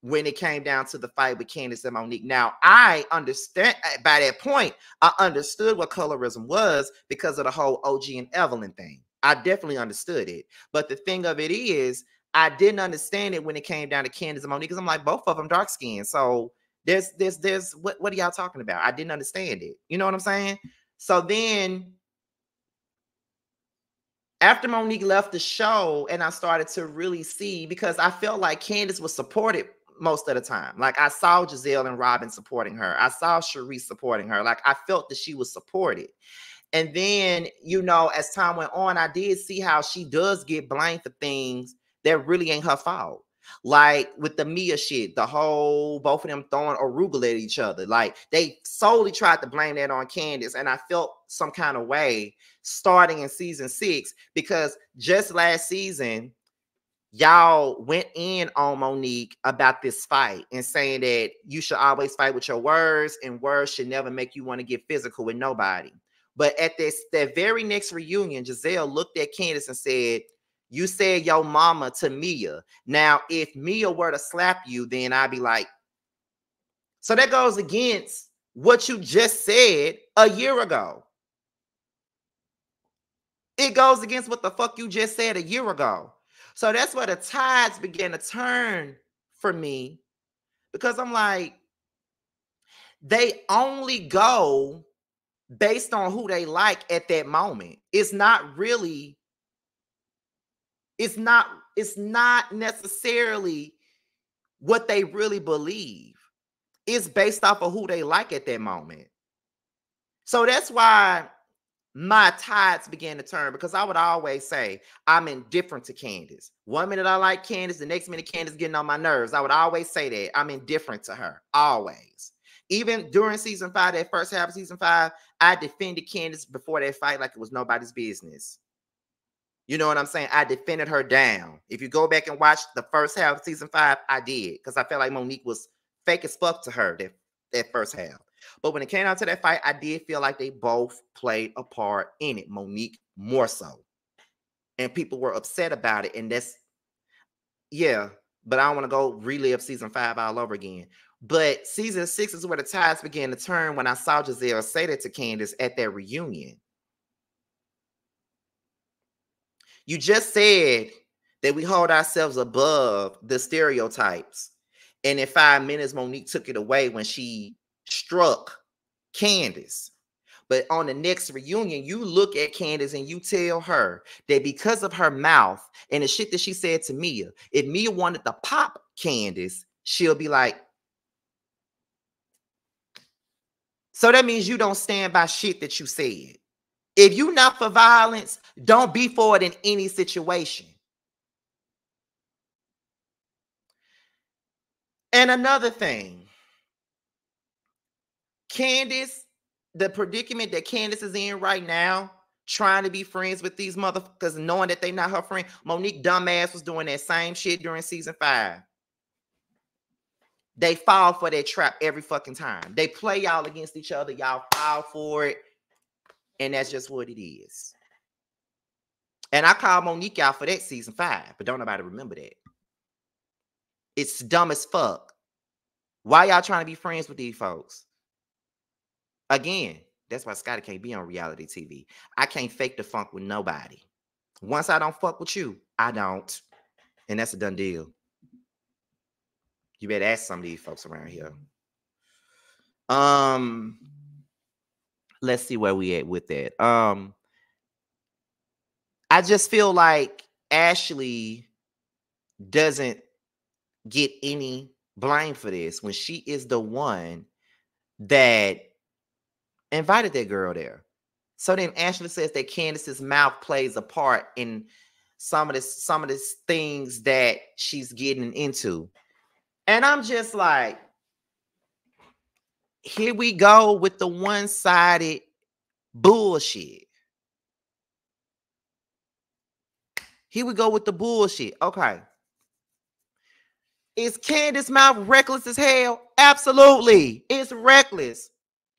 when it came down to the fight with Candiace and Monique. Now, I understand eh, by that point, I understood what colorism was because of the whole OG and Evelyn thing. I definitely understood it. But the thing of it is, I didn't understand it when it came down to Candiace and Monique because I'm like, both of them dark skinned. So there's there's there's what, what are y'all talking about? I didn't understand it. You know what I'm saying? So then after Monique left the show and I started to really see because I felt like Candiace was supported most of the time. Like I saw Gizelle and Robyn supporting her. I saw Charrisse supporting her. Like I felt that she was supported. And then, you know, as time went on, I did see how she does get blamed for things that really ain't her fault. Like with the Mia shit, the whole both of them throwing arugula at each other. Like they solely tried to blame that on Candiace. And I felt some kind of way starting in season six because just last season, y'all went in on Monique about this fight and saying that you should always fight with your words and words should never make you want to get physical with nobody. But at this that very next reunion, Gizelle looked at Candiace and said, you said your mama to Mia. Now, if Mia were to slap you, then I'd be like, so that goes against what you just said a year ago. It goes against what the fuck you just said a year ago. So that's where the tides began to turn for me because I'm like, they only go based on who they like at that moment. It's not really it's not it's not necessarily what they really believe It's based off of who they like at that moment. So that's why my tides began to turn because I would always say I'm indifferent to Candiace. One minute I like Candiace, the next minute Candiace getting on my nerves. I would always say that I'm indifferent to her, always. Even during season five, that first half of season five, I defended Candiace before that fight like it was nobody's business. You know what I'm saying? I defended her down. If you go back and watch the first half of season five, I did because I felt like Monique was fake as fuck to her that, that first half. But when it came out to that fight, I did feel like they both played a part in it. Monique more so. And people were upset about it. And that's, yeah, but I don't want to go relive season five all over again. But season six is where the tides began to turn when I saw Gizelle say that to Candiace at their reunion. You just said that we hold ourselves above the stereotypes. And in five minutes, Monique took it away when she struck Candiace. But on the next reunion, you look at Candiace and you tell her that because of her mouth and the shit that she said to Mia, if Mia wanted to pop Candiace, she'll be like, So that means you don't stand by shit that you said. If you not for violence, don't be for it in any situation. And another thing, Candiace, the predicament that Candiace is in right now, trying to be friends with these motherfuckers, knowing that they not her friend. Monique dumbass was doing that same shit during season five. They fall for that trap every fucking time. They play y'all against each other. Y'all fall for it. And that's just what it is. And I call Monique out for that season five, but don't nobody remember that. It's dumb as fuck. Why y'all trying to be friends with these folks? Again, that's why Scotty can't be on reality TV. I can't fake the funk with nobody. Once I don't fuck with you, I don't. And that's a done deal. You better ask some of these folks around here. Um, let's see where we at with that. Um, I just feel like Ashley doesn't get any blame for this when she is the one that invited that girl there. So then Ashley says that Candiace's mouth plays a part in some of this, some of these things that she's getting into. And I'm just like, here we go with the one-sided bullshit. Here we go with the bullshit. Okay. Is Candiace mouth reckless as hell? Absolutely. It's reckless.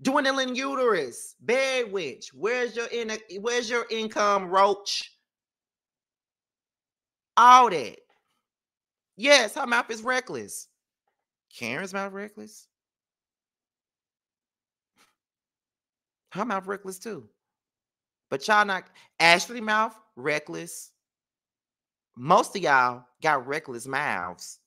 Dwindling uterus, bed witch. Where's your in where's your income, roach? All that. Yes, her mouth is reckless. Karen's mouth reckless. Her mouth reckless too. But y'all not Ashley mouth reckless. Most of y'all got reckless mouths.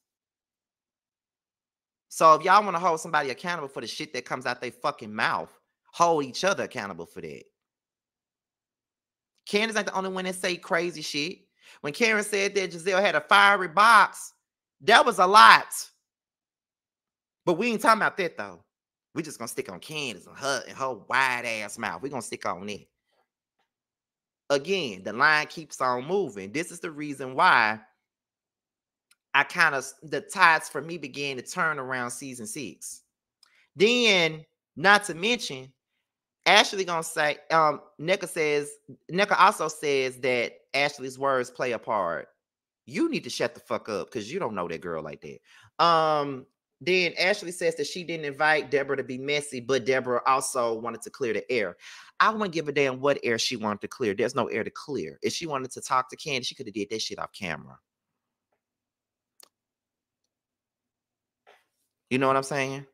So if y'all want to hold somebody accountable for the shit that comes out their fucking mouth, hold each other accountable for that. Candiace ain't the only one that say crazy shit. When Karen said that Gizelle had a fiery box, that was a lot. But we ain't talking about that though. We just gonna stick on Candiace and her and her wide ass mouth. We're gonna stick on it. Again, the line keeps on moving. This is the reason why I kind of the tides for me began to turn around season six. Then, not to mention, Ashley gonna say, um, Nneka says, Nneka also says that Ashley's words play a part. You need to shut the fuck up because you don't know that girl like that. Um, then Ashley says that she didn't invite Deborah to be messy, but Deborah also wanted to clear the air. I wouldn't give a damn what air she wanted to clear. There's no air to clear. If she wanted to talk to Candy, she could have did that shit off camera. You know what I'm saying?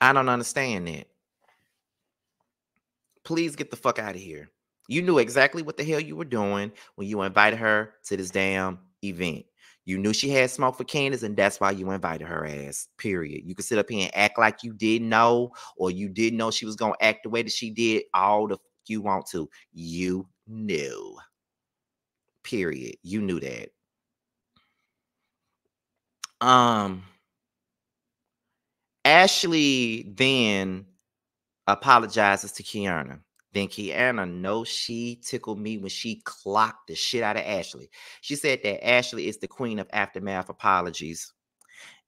I don't understand that. Please get the fuck out of here. You knew exactly what the hell you were doing when you invited her to this damn event. You knew she had smoke for Candiace, and that's why you invited her ass. Period. You could sit up here and act like you didn't know, or you didn't know she was gonna act the way that she did. All the you want to. You knew. Period. You knew that. Um Ashley then apologizes to Keiarna. Then Keiarna knows she tickled me when she clocked the shit out of Ashley. She said that Ashley is the queen of aftermath apologies.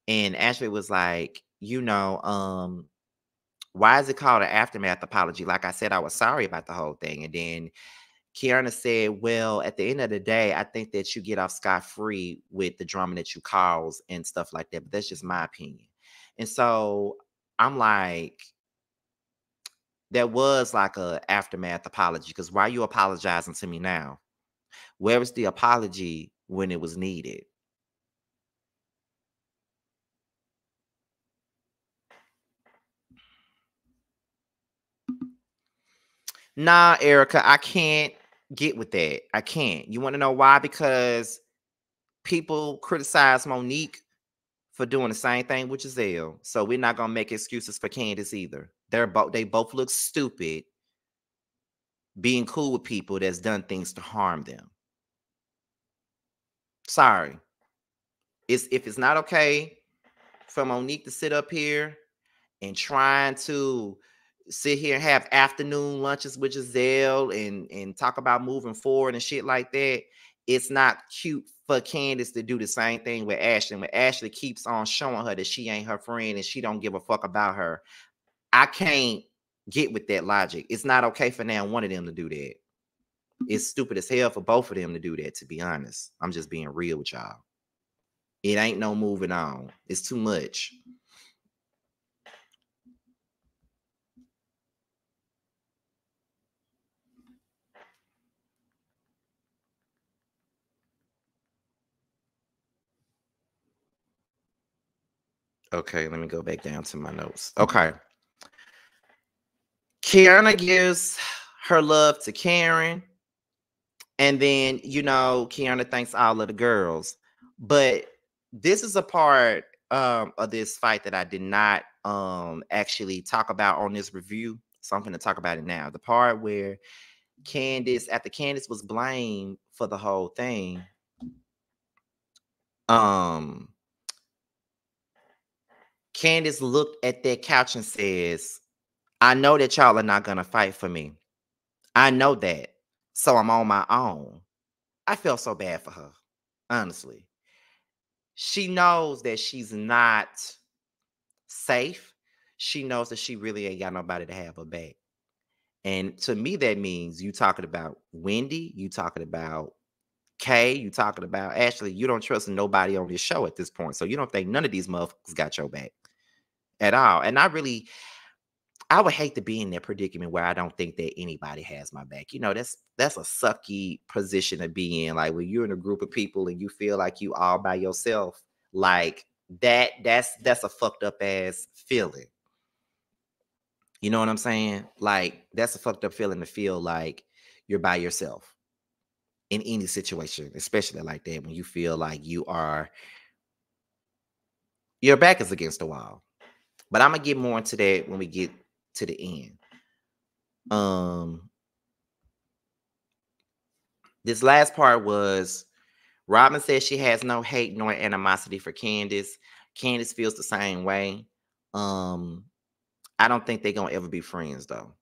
And Ashley was like, you know, um, why is it called an aftermath apology? Like I said, I was sorry about the whole thing. And then Keiarna said, Well, at the end of the day, I think that you get off scot free with the drama that you cause and stuff like that. But that's just my opinion. And so I'm like, there was like a aftermath apology because why are you apologizing to me now? Where was the apology when it was needed? Nah, Erica, I can't get with that. I can't. You want to know why? Because people criticize Monique for doing the same thing with Gizelle. So we're not gonna make excuses for Candiace either. They're both they both look stupid being cool with people that's done things to harm them. Sorry. It's if it's not okay for Monique to sit up here and trying to sit here and have afternoon lunches with Gizelle and and talk about moving forward and shit like that. It's not cute for Candiace to do the same thing with Ashley. When Ashley keeps on showing her that she ain't her friend and she don't give a fuck about her, I can't get with that logic. It's not okay for now one of them to do that. Mm-hmm. It's stupid as hell for both of them to do that, to be honest. I'm just being real with y'all. It ain't no moving on. It's too much. Okay, let me go back down to my notes. Okay. Keiarna gives her love to Karen. And then, you know, Keiarna thanks all of the girls. But this is a part um, of this fight that I did not um, actually talk about on this review. So I'm going to talk about it now. The part where Candiace, after Candiace was blamed for the whole thing, um, Candiace looked at that couch and says, I know that y'all are not going to fight for me. I know that. So I'm on my own. I feel so bad for her, honestly. She knows that she's not safe. She knows that she really ain't got nobody to have her back. And to me, that means you talking about Wendy, you talking about Kay, you talking about Ashley. You don't trust nobody on this show at this point. So you don't think none of these motherfuckers got your back at all. And I really, I would hate to be in that predicament where I don't think that anybody has my back. You know, that's that's a sucky position to be in. Like when you're in a group of people and you feel like you all by yourself, like that, that's that's a fucked up ass feeling. You know what I'm saying? Like that's a fucked up feeling to feel like you're by yourself in any situation, especially like that when you feel like you are your back is against the wall. But I'm gonna get more into that when we get to the end. Um this last part was Robyn says she has no hate nor animosity for Candiace. Candiace feels the same way. Um, I don't think they're gonna ever be friends though.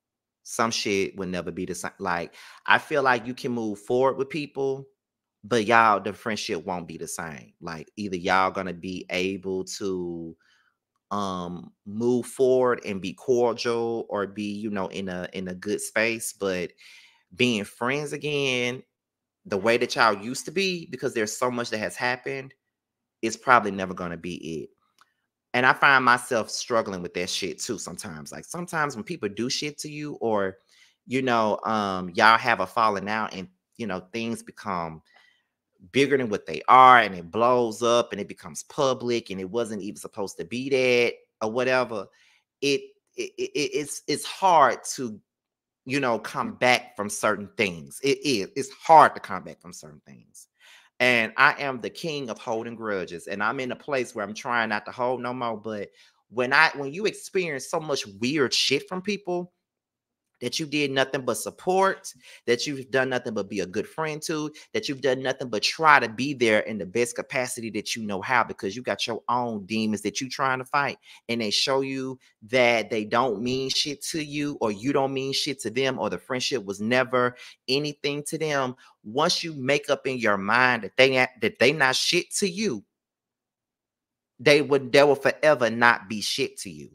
Some shit will never be the same. Like, I feel like you can move forward with people, but y'all, the friendship won't be the same. Like, either y'all gonna be able to um move forward and be cordial or be you know in a in a good space but being friends again the way that y'all used to be because there's so much that has happened is probably never going to be it. And i find myself struggling with that shit too sometimes like sometimes when people do shit to you or you know um y'all have a falling out and you know things become bigger than what they are and it blows up and it becomes public and it wasn't even supposed to be that or whatever it, it, it it's it's hard to you know come back from certain things. It is it's hard to come back from certain things. And i am the king of holding grudges and i'm in a place where i'm trying not to hold no more but when i when you experience so much weird shit from people that you did nothing but support, that you've done nothing but be a good friend to, that you've done nothing but try to be there in the best capacity that you know how because you got your own demons that you're trying to fight and they show you that they don't mean shit to you or you don't mean shit to them or the friendship was never anything to them. Once you make up in your mind that they that they not shit to you, they would they will forever not be shit to you.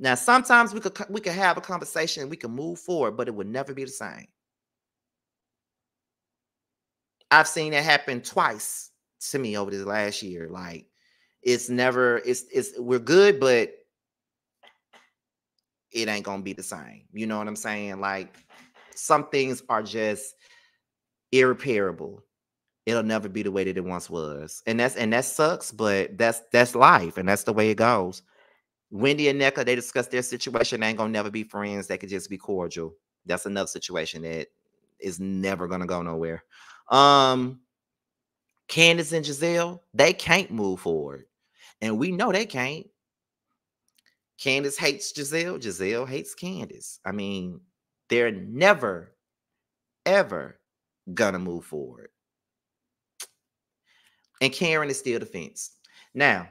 Now, sometimes we could we could have a conversation, and we can move forward, but it would never be the same. I've seen it happen twice to me over this last year. Like it's never it's it's we're good, but it ain't gonna be the same. You know what I'm saying? Like some things are just irreparable. It'll never be the way that it once was. And that's and that sucks, but that's that's life and that's the way it goes. Wendy and Nneka, they discuss their situation. They ain't gonna never be friends. They could just be cordial. That's another situation that is never gonna go nowhere. Um, Candiace and Gizelle, they can't move forward, and we know they can't. Candiace hates Gizelle. Gizelle hates Candiace. I mean, they're never, ever gonna move forward. And Karen is still the fence. Now,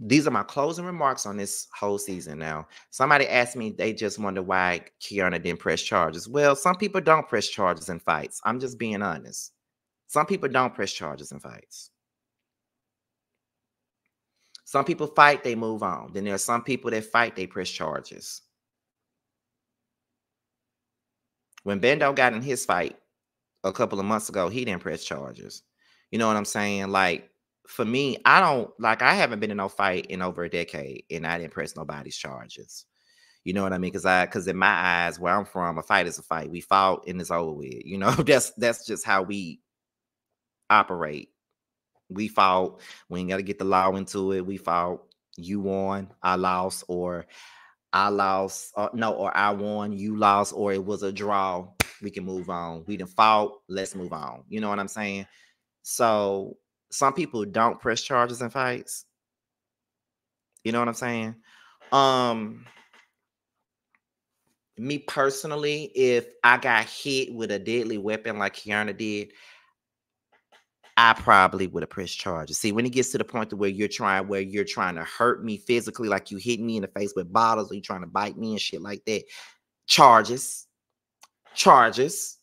these are my closing remarks on this whole season. Now, somebody asked me, they just wonder why Keiarna didn't press charges. Well, some people don't press charges in fights. I'm just being honest. Some people don't press charges in fights. Some people fight, they move on. Then there are some people that fight, they press charges. When Bendo got in his fight a couple of months ago, he didn't press charges. You know what I'm saying? Like for me, I don't like I haven't been in no fight in over a decade and I didn't press nobody's charges. You know what I mean? Because I because in my eyes, where I'm from, a fight is a fight. We fought and it's over with. You know, that's that's just how we operate. We fought. We ain't got to get the law into it. We fought. You won, I lost, or I lost. Uh, no, or I won, you lost, or it was a draw. We can move on. We didn't fought. Let's move on. You know what I'm saying? So some people don't press charges in fights. You know what I'm saying? Um me personally, if I got hit with a deadly weapon like Keiarna did, I probably would have pressed charges. See, when it gets to the point to where you're trying, where you're trying to hurt me physically, like you hit me in the face with bottles, or you trying to bite me and shit like that, charges, charges,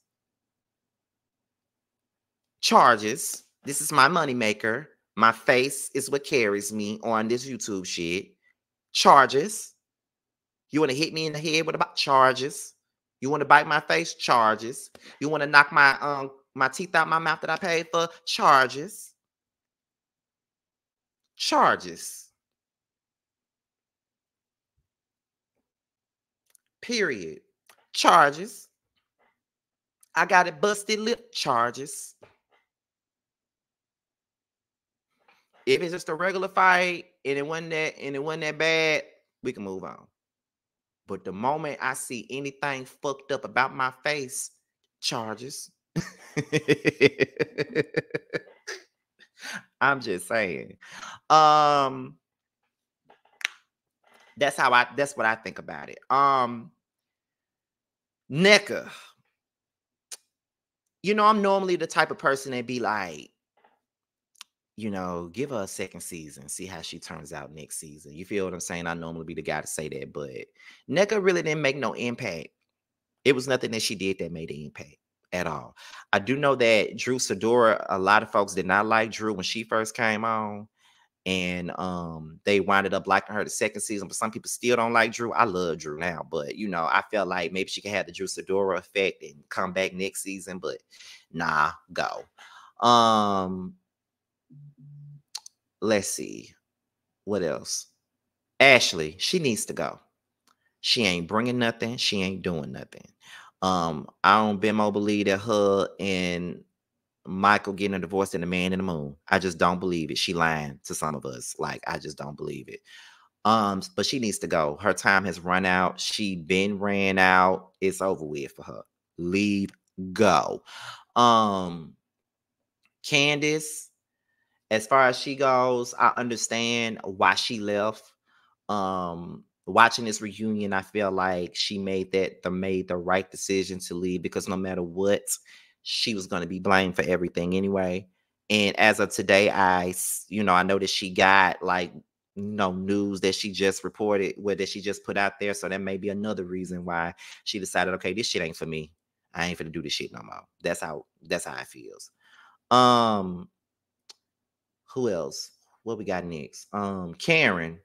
charges. This is my moneymaker. My face is what carries me on this YouTube shit. Charges. You want to hit me in the head with about charges? You want to bite my face? Charges. You want to knock my um my teeth out my mouth that I paid for? Charges. Charges. Period. Charges. I got it busted lip charges. If it's just a regular fight and it wasn't that and it wasn't that bad, we can move on. But the moment I see anything fucked up about my face, charges. I'm just saying. Um that's how I that's what I think about it. Um Nneka. You know, I'm normally the type of person that be like, you know, give her a second season, see how she turns out next season. You feel what I'm saying? I normally be the guy to say that, but Nneka really didn't make no impact. It was nothing that she did that made an impact at all. I do know that Drew Sidora, a lot of folks did not like Drew when she first came on, and um, they winded up liking her the second season. But some people still don't like Drew. I love Drew now, but you know, I felt like maybe she could have the Drew Sidora effect and come back next season, but nah, go. Um, let's see what else. Ashley, she needs to go. She ain't bringing nothing. She ain't doing nothing. Um, I don't Bemo believe that her and Michael getting a divorce and the man in the moon. I just don't believe it. She lying to some of us. Like I just don't believe it. Um, but she needs to go. Her time has run out. She been ran out. It's over with for her. Leave, go. Um, Candiace, as far as she goes, I understand why she left. Um, watching this reunion, I feel like she made that the made the right decision to leave because no matter what, she was going to be blamed for everything anyway. And as of today, I you know I know that she got like know news that she just reported, what that she just put out there. So that may be another reason why she decided, okay, this shit ain't for me. I ain't gonna do this shit no more. That's how that's how it feels. Um, who else? What we got next? Um, Karen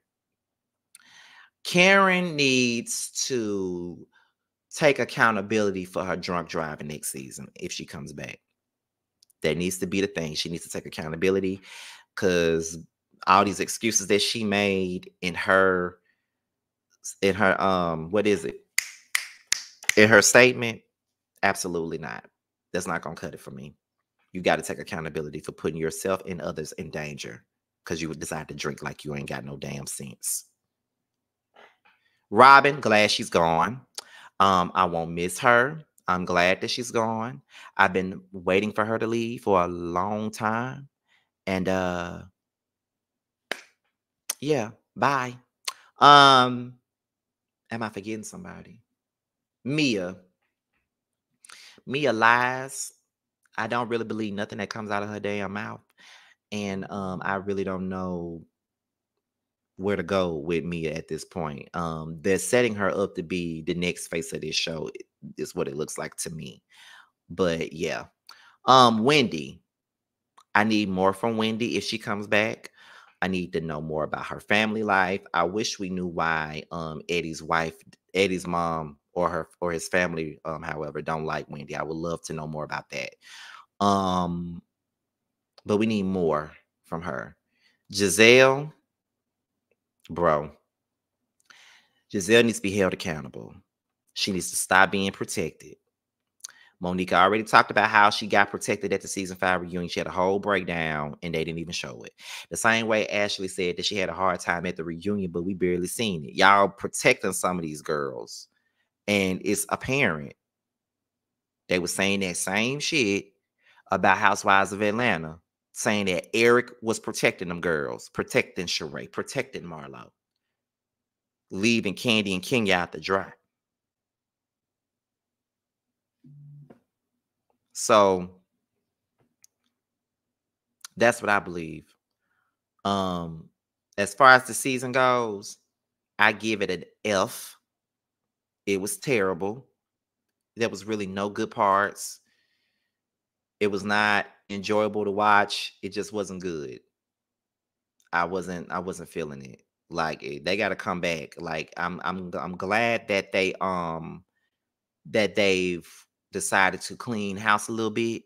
Karen needs to take accountability for her drunk driving next season if she comes back. That needs to be the thing. She needs to take accountability because all these excuses that she made in her in her um what is it in her statement absolutely not that's not gonna cut it for me you got to take accountability for putting yourself and others in danger because you decide to drink like you ain't got no damn sense Robyn, glad she's gone. Um, I won't miss her. I'm glad that she's gone. I've been waiting for her to leave for a long time. And uh yeah, bye. Um am I forgetting somebody? Mia. Mia lies. I don't really believe nothing that comes out of her damn mouth. And um I really don't know where to go with Mia at this point. Um, they're setting her up to be the next face of this show, is what it looks like to me. But yeah. Um, Wendy. I need more from Wendy if she comes back. I need to know more about her family life. I wish we knew why um Eddie's wife, Eddie's mom, or her or his family, um, however, don't like Wendy. I would love to know more about that. Um, but we need more from her. Gizelle, bro, Gizelle needs to be held accountable. She needs to stop being protected. Monique already talked about how she got protected at the season five reunion. She had a whole breakdown and they didn't even show it. The same way Ashley said that she had a hard time at the reunion, but we barely seen it. Y'all protecting some of these girls, and it's apparent. They were saying that same shit about Housewives of Atlanta saying that Eric was protecting them girls, protecting Sheree, protecting Marlo, leaving Candy and Kenya out to dry. So that's what I believe. Um, as far as the season goes, I give it an F. It was terrible. There was really no good parts. It was not enjoyable to watch. It just wasn't good. I wasn't I wasn't feeling it. Like eh, they got to come back. Like I'm I'm I'm glad that they um that they've decided to clean house a little bit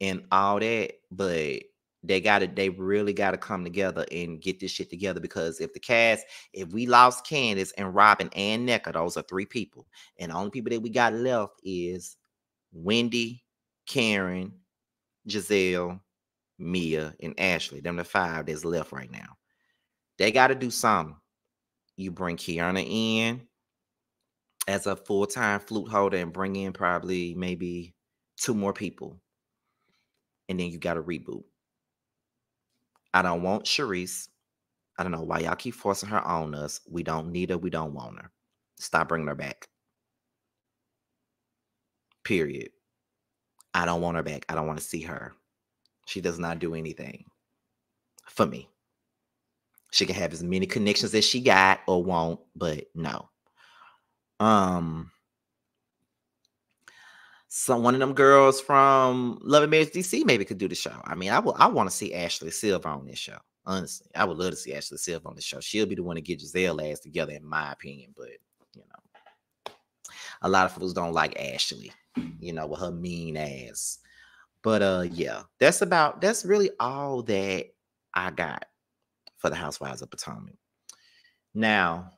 and all that, but they got to they really got to come together and get this shit together because if the cast if we lost Candiace and Robyn and Nneka, those are three people, and the only people that we got left is Wendy, Karen, Gizelle, Mia, and Ashley. Them the five that's left right now. They got to do something. You bring Keiarna in as a full-time flute holder and bring in probably maybe two more people. And then you got to reboot. I don't want Charrisse. I don't know why y'all keep forcing her on us. We don't need her. We don't want her. Stop bringing her back. Period. I don't want her back. I don't want to see her. She does not do anything for me. She can have as many connections as she got or won't, but no. Um, so one of them girls from Love and Marriage DC maybe could do the show. I mean, I will. I want to see Ashley Silver on this show. Honestly, I would love to see Ashley Silver on the show. She'll be the one to get Gizelle ass together, in my opinion. But a lot of folks don't like Ashley you know, with her mean ass. But uh yeah, that's about that's really all that I got for the Housewives of Potomac. Now,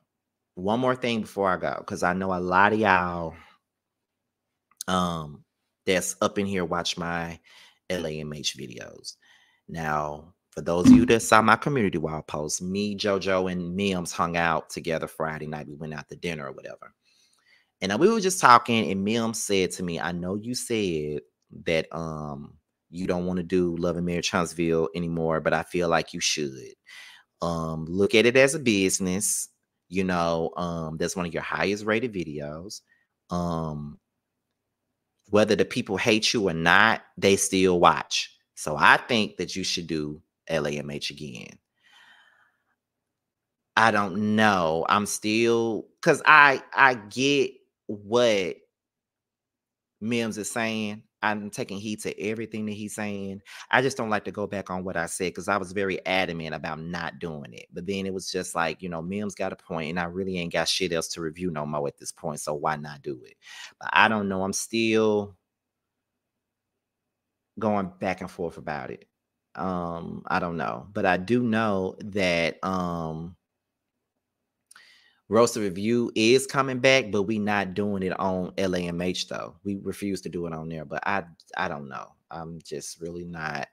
one more thing before I go, because I know a lot of y'all um that's up in here watch my LAMH videos. Now, for those of you that saw my community wall post, me, JoJo, and Mims hung out together Friday night. We went out to dinner or whatever. And we were just talking, and Mim said to me, I know you said that um you don't want to do Love and Marriage Huntsville anymore, but I feel like you should. Um, look at it as a business. You know, um, that's one of your highest rated videos. Um, whether the people hate you or not, they still watch. So I think that you should do LAMH again. I don't know. I'm still because I I get what Mims is saying. I'm taking heed to everything that he's saying. I just don't like to go back on what I said because I was very adamant about not doing it. But then it was just like, you know, Mims got a point, and I really ain't got shit else to review no more at this point. So why not do it? But I don't know. I'm still going back and forth about it. Um, I don't know, but I do know that um Roaster Review is coming back, but we not doing it on LAMH though. We refuse to do it on there, but I I don't know. I'm just really not.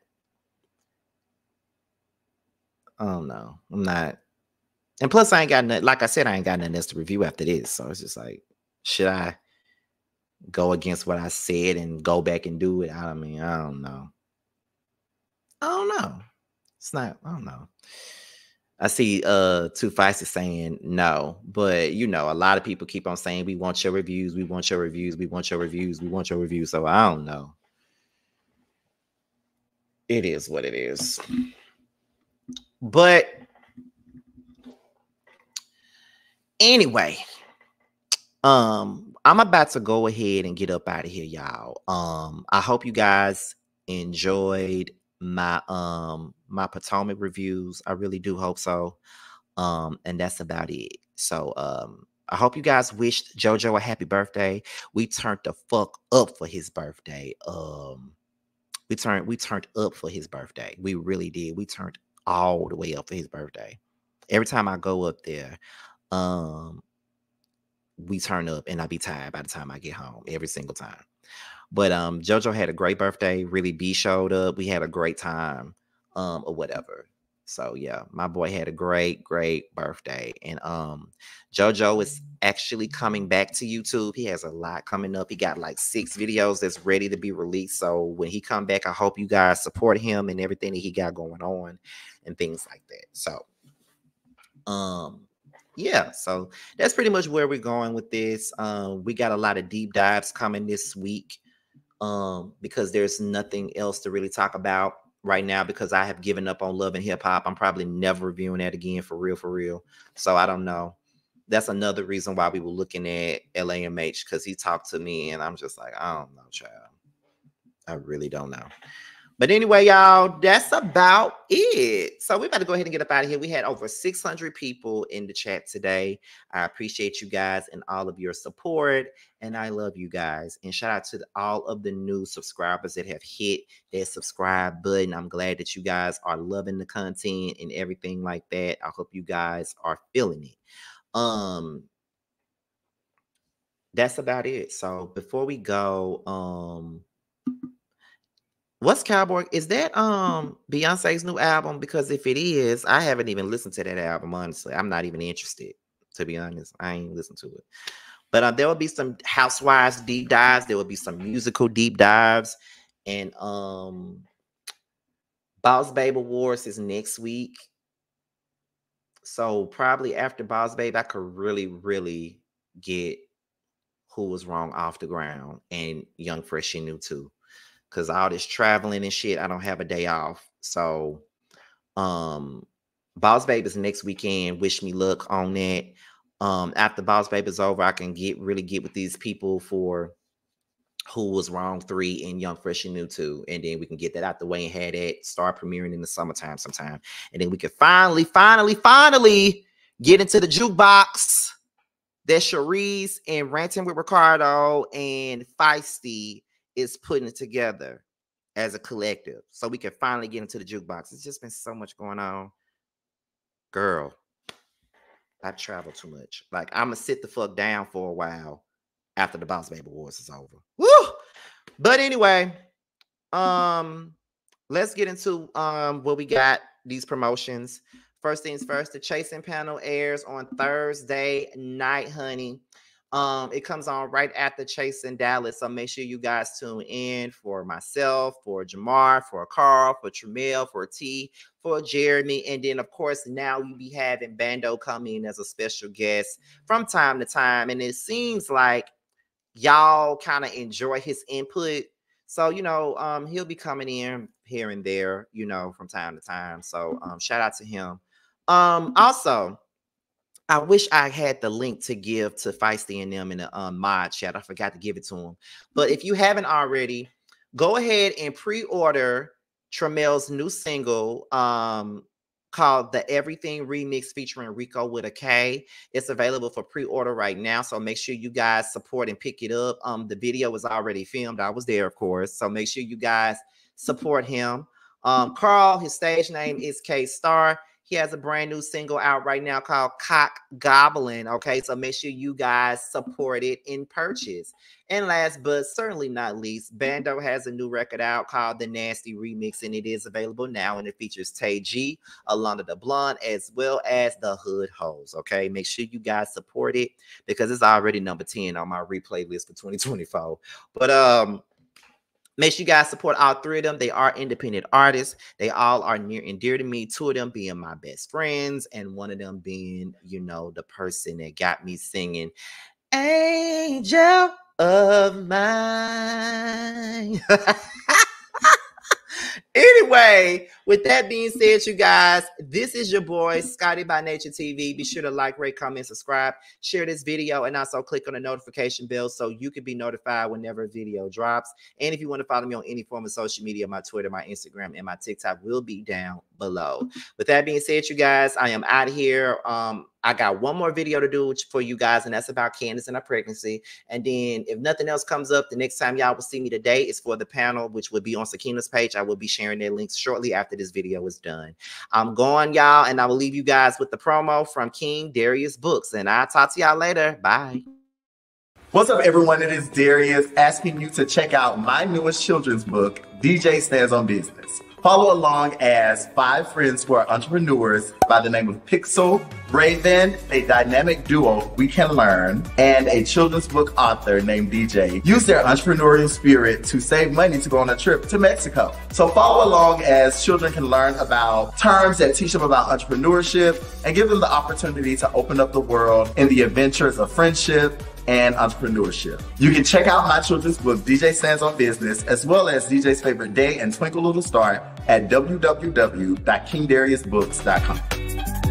I don't know. I'm not. And plus, I ain't got nothing. Like I said, I ain't got nothing else to review after this. So it's just like, should I go against what I said and go back and do it? I mean, I don't know. I don't know. It's not. I don't know. I see uh two is saying no, but you know, a lot of people keep on saying we want your reviews, we want your reviews, we want your reviews, we want your reviews. So I don't know. It is what it is. But anyway, um, I'm about to go ahead and get up out of here, y'all. Um, I hope you guys enjoyed my um my Potomac reviews. I really do hope so. Um, and that's about it. So um I hope you guys wished JoJo a happy birthday. We turned the fuck up for his birthday. Um we turned we turned up for his birthday. We really did. We turned all the way up for his birthday. Every time I go up there, um we turn up and I be tired by the time I get home every single time. But um, JoJo had a great birthday. Really, B showed up. We had a great time, um, or whatever. So yeah, my boy had a great, great birthday. And um, JoJo is actually coming back to YouTube. He has a lot coming up. He got like six videos that's ready to be released. So when he come back, I hope you guys support him and everything that he got going on and things like that. So um yeah so that's pretty much where we're going with this um we got a lot of deep dives coming this week um, because there's nothing else to really talk about right now because I have given up on love and hip hop. I'm probably never reviewing that again for real, for real. So I don't know. That's another reason why we were looking at LAMH because he talked to me and I'm just like, I don't know, child. I really don't know. But anyway, y'all, that's about it. So we about to go ahead and get up out of here. We had over 600 people in the chat today. I appreciate you guys and all of your support. And I love you guys. And shout out to the, all of the new subscribers that have hit that subscribe button. I'm glad that you guys are loving the content and everything like that. I hope you guys are feeling it. Um, that's about it. So before we go, um, What's Cowboy? Is that um Beyonce's new album? Because if it is, I haven't even listened to that album. Honestly, I'm not even interested. To be honest, I ain't listened to it. But uh, there will be some Housewives deep dives. There will be some musical deep dives, and um, Boss Babe Awards is next week. So probably after Boss Babe, I could really, really get who was wrong off the ground and Young Fresh and New too because all this traveling and shit, I don't have a day off. So, um, Boss Babe is next weekend. Wish me luck on that. Um, after Boss Babe is over, I can get really get with these people for who was wrong three and Young Fresh and New two, and then we can get that out the way and have that start premiering in the summertime sometime, and then we can finally, finally, finally get into the jukebox that Cherise and Ranting with Ricardo and Feisty is putting it together as a collective so we can finally get into the jukebox. It's just been so much going on. Girl, I travel too much. Like, I'm gonna sit the fuck down for a while after the Boss Baby Awards is over. Woo! But anyway, um, let's get into um what we got these promotions. First things first, the Chasing panel airs on Thursday night, honey. Um, it comes on right after Chase and Dallas. So make sure you guys tune in for myself, for Jamar, for Carl, for Tramel, for T, for Jeremy. And then, of course, now we be having Bando come in as a special guest from time to time. And it seems like y'all kind of enjoy his input. So, you know, um, he'll be coming in here and there, you know, from time to time. So um, shout out to him. Um, also, I wish I had the link to give to Feisty and them in the um, mod chat. I forgot to give it to them. But if you haven't already, go ahead and pre-order Tramel's new single um, called the Everything Remix featuring Rico with a K. It's available for pre-order right now. So make sure you guys support and pick it up. Um, the video was already filmed. I was there, of course. So make sure you guys support him. Um, Carl, his stage name is K Star. He has a brand new single out right now called Cock Goblin. Okay, so make sure you guys support it in purchase. And last but certainly not least, Bando has a new record out called The Nasty Remix, and it is available now. And it features Tay G, Alana the Blonde, as well as the Hood Hoes. Okay, make sure you guys support it because it's already number 10 on my replay list for 2024. But um, Make sure you guys support all three of them. They are independent artists. They all are near and dear to me. Two of them being my best friends, and one of them being, you know, the person that got me singing Angel of Mine. anyway, with that being said, you guys, this is your boy Scotty by Nature TV. Be sure to like, rate, comment, subscribe, share this video, and also click on the notification bell so you can be notified whenever a video drops. And if you want to follow me on any form of social media, my Twitter, my Instagram, and my TikTok will be down below. With that being said, you guys, I am out here. Um, I got one more video to do for you guys, and that's about Candiace and her pregnancy. And then, if nothing else comes up, the next time y'all will see me today is for the panel, which will be on Sakina's page. I will be sharing their links shortly after this video is done. I'm going, y'all, and I will leave you guys with the promo from King Darius Books. And I'll talk to y'all later. Bye. What's up, everyone? It is Darius asking you to check out my newest children's book, DJ Stands on Business. Follow along as five friends who are entrepreneurs by the name of Pixel, Raven, a dynamic duo we can learn, and a children's book author named DJ use their entrepreneurial spirit to save money to go on a trip to Mexico. So follow along as children can learn about terms that teach them about entrepreneurship and give them the opportunity to open up the world in the adventures of friendship, and entrepreneurship. You can check out my children's book, DJ Stands on Business, as well as DJ's Favorite Day and Twinkle Little Star at www.kingdariusbooks.com.